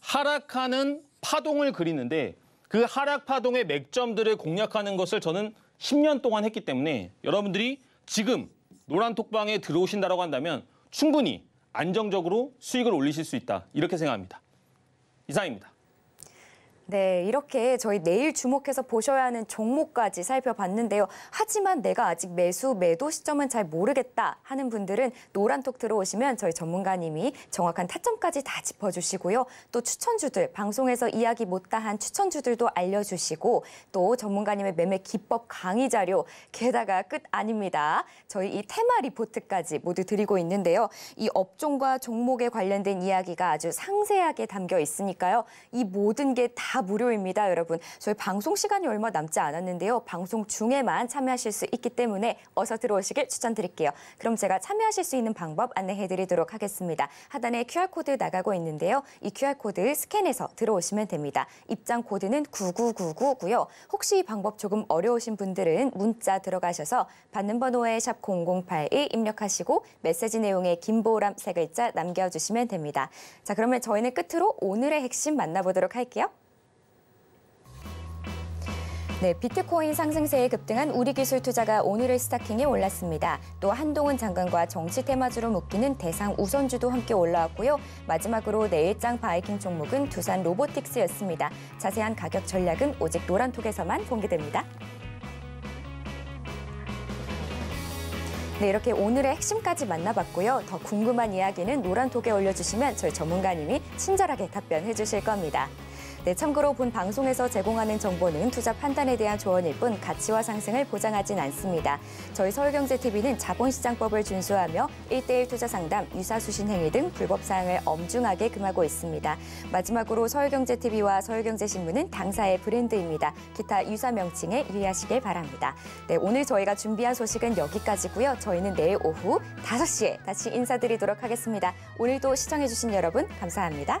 하락하는 파동을 그리는데 그 하락 파동의 맥점들을 공략하는 것을 저는 10년 동안 했기 때문에 여러분들이 지금 노란 톡방에 들어오신다고 한다면 충분히 안정적으로 수익을 올리실 수 있다. 이렇게 생각합니다. 이상입니다. 네, 이렇게 저희 내일 주목해서 보셔야 하는 종목까지 살펴봤는데요. 하지만 내가 아직 매수, 매도 시점은 잘 모르겠다 하는 분들은 노란톡 들어오시면 저희 전문가님이 정확한 타점까지 다 짚어주시고요. 또 추천주들, 방송에서 이야기 못다한 추천주들도 알려주시고 또 전문가님의 매매 기법 강의 자료, 게다가 끝 아닙니다. 저희 이 테마 리포트까지 모두 드리고 있는데요. 이 업종과 종목에 관련된 이야기가 아주 상세하게 담겨 있으니까요. 이 모든 게다 다 무료입니다, 여러분. 저희 방송 시간이 얼마 남지 않았는데요. 방송 중에만 참여하실 수 있기 때문에 어서 들어오시길 추천드릴게요. 그럼 제가 참여하실 수 있는 방법 안내해드리도록 하겠습니다. 하단에 QR코드 나가고 있는데요. 이 QR코드 스캔해서 들어오시면 됩니다. 입장 코드는 9999고요. 혹시 이 방법 조금 어려우신 분들은 문자 들어가셔서 받는 번호에 샵 0081 입력하시고 메시지 내용에 김보람 세 글자 남겨주시면 됩니다. 자, 그러면 저희는 끝으로 오늘의 핵심 만나보도록 할게요. 네, 비트코인 상승세에 급등한 우리기술 투자가 오늘의 스타킹에 올랐습니다. 또 한동훈 장관과 정치 테마주로 묶이는 대상 우선주도 함께 올라왔고요. 마지막으로 내일장 바이킹 종목은 두산 로보틱스였습니다. 자세한 가격 전략은 오직 노란톡에서만 공개됩니다. 네, 이렇게 오늘의 핵심까지 만나봤고요. 더 궁금한 이야기는 노란톡에 올려주시면 저희 전문가님이 친절하게 답변해 주실 겁니다. 네, 참고로 본 방송에서 제공하는 정보는 투자 판단에 대한 조언일 뿐 가치와 상승을 보장하진 않습니다. 저희 서울경제TV는 자본시장법을 준수하며 1대1 투자 상담, 유사 수신 행위 등 불법 사항을 엄중하게 금하고 있습니다. 마지막으로 서울경제TV와 서울경제신문은 당사의 브랜드입니다. 기타 유사 명칭에 유의하시길 바랍니다. 네, 오늘 저희가 준비한 소식은 여기까지고요. 저희는 내일 오후 5시에 다시 인사드리도록 하겠습니다. 오늘도 시청해주신 여러분 감사합니다.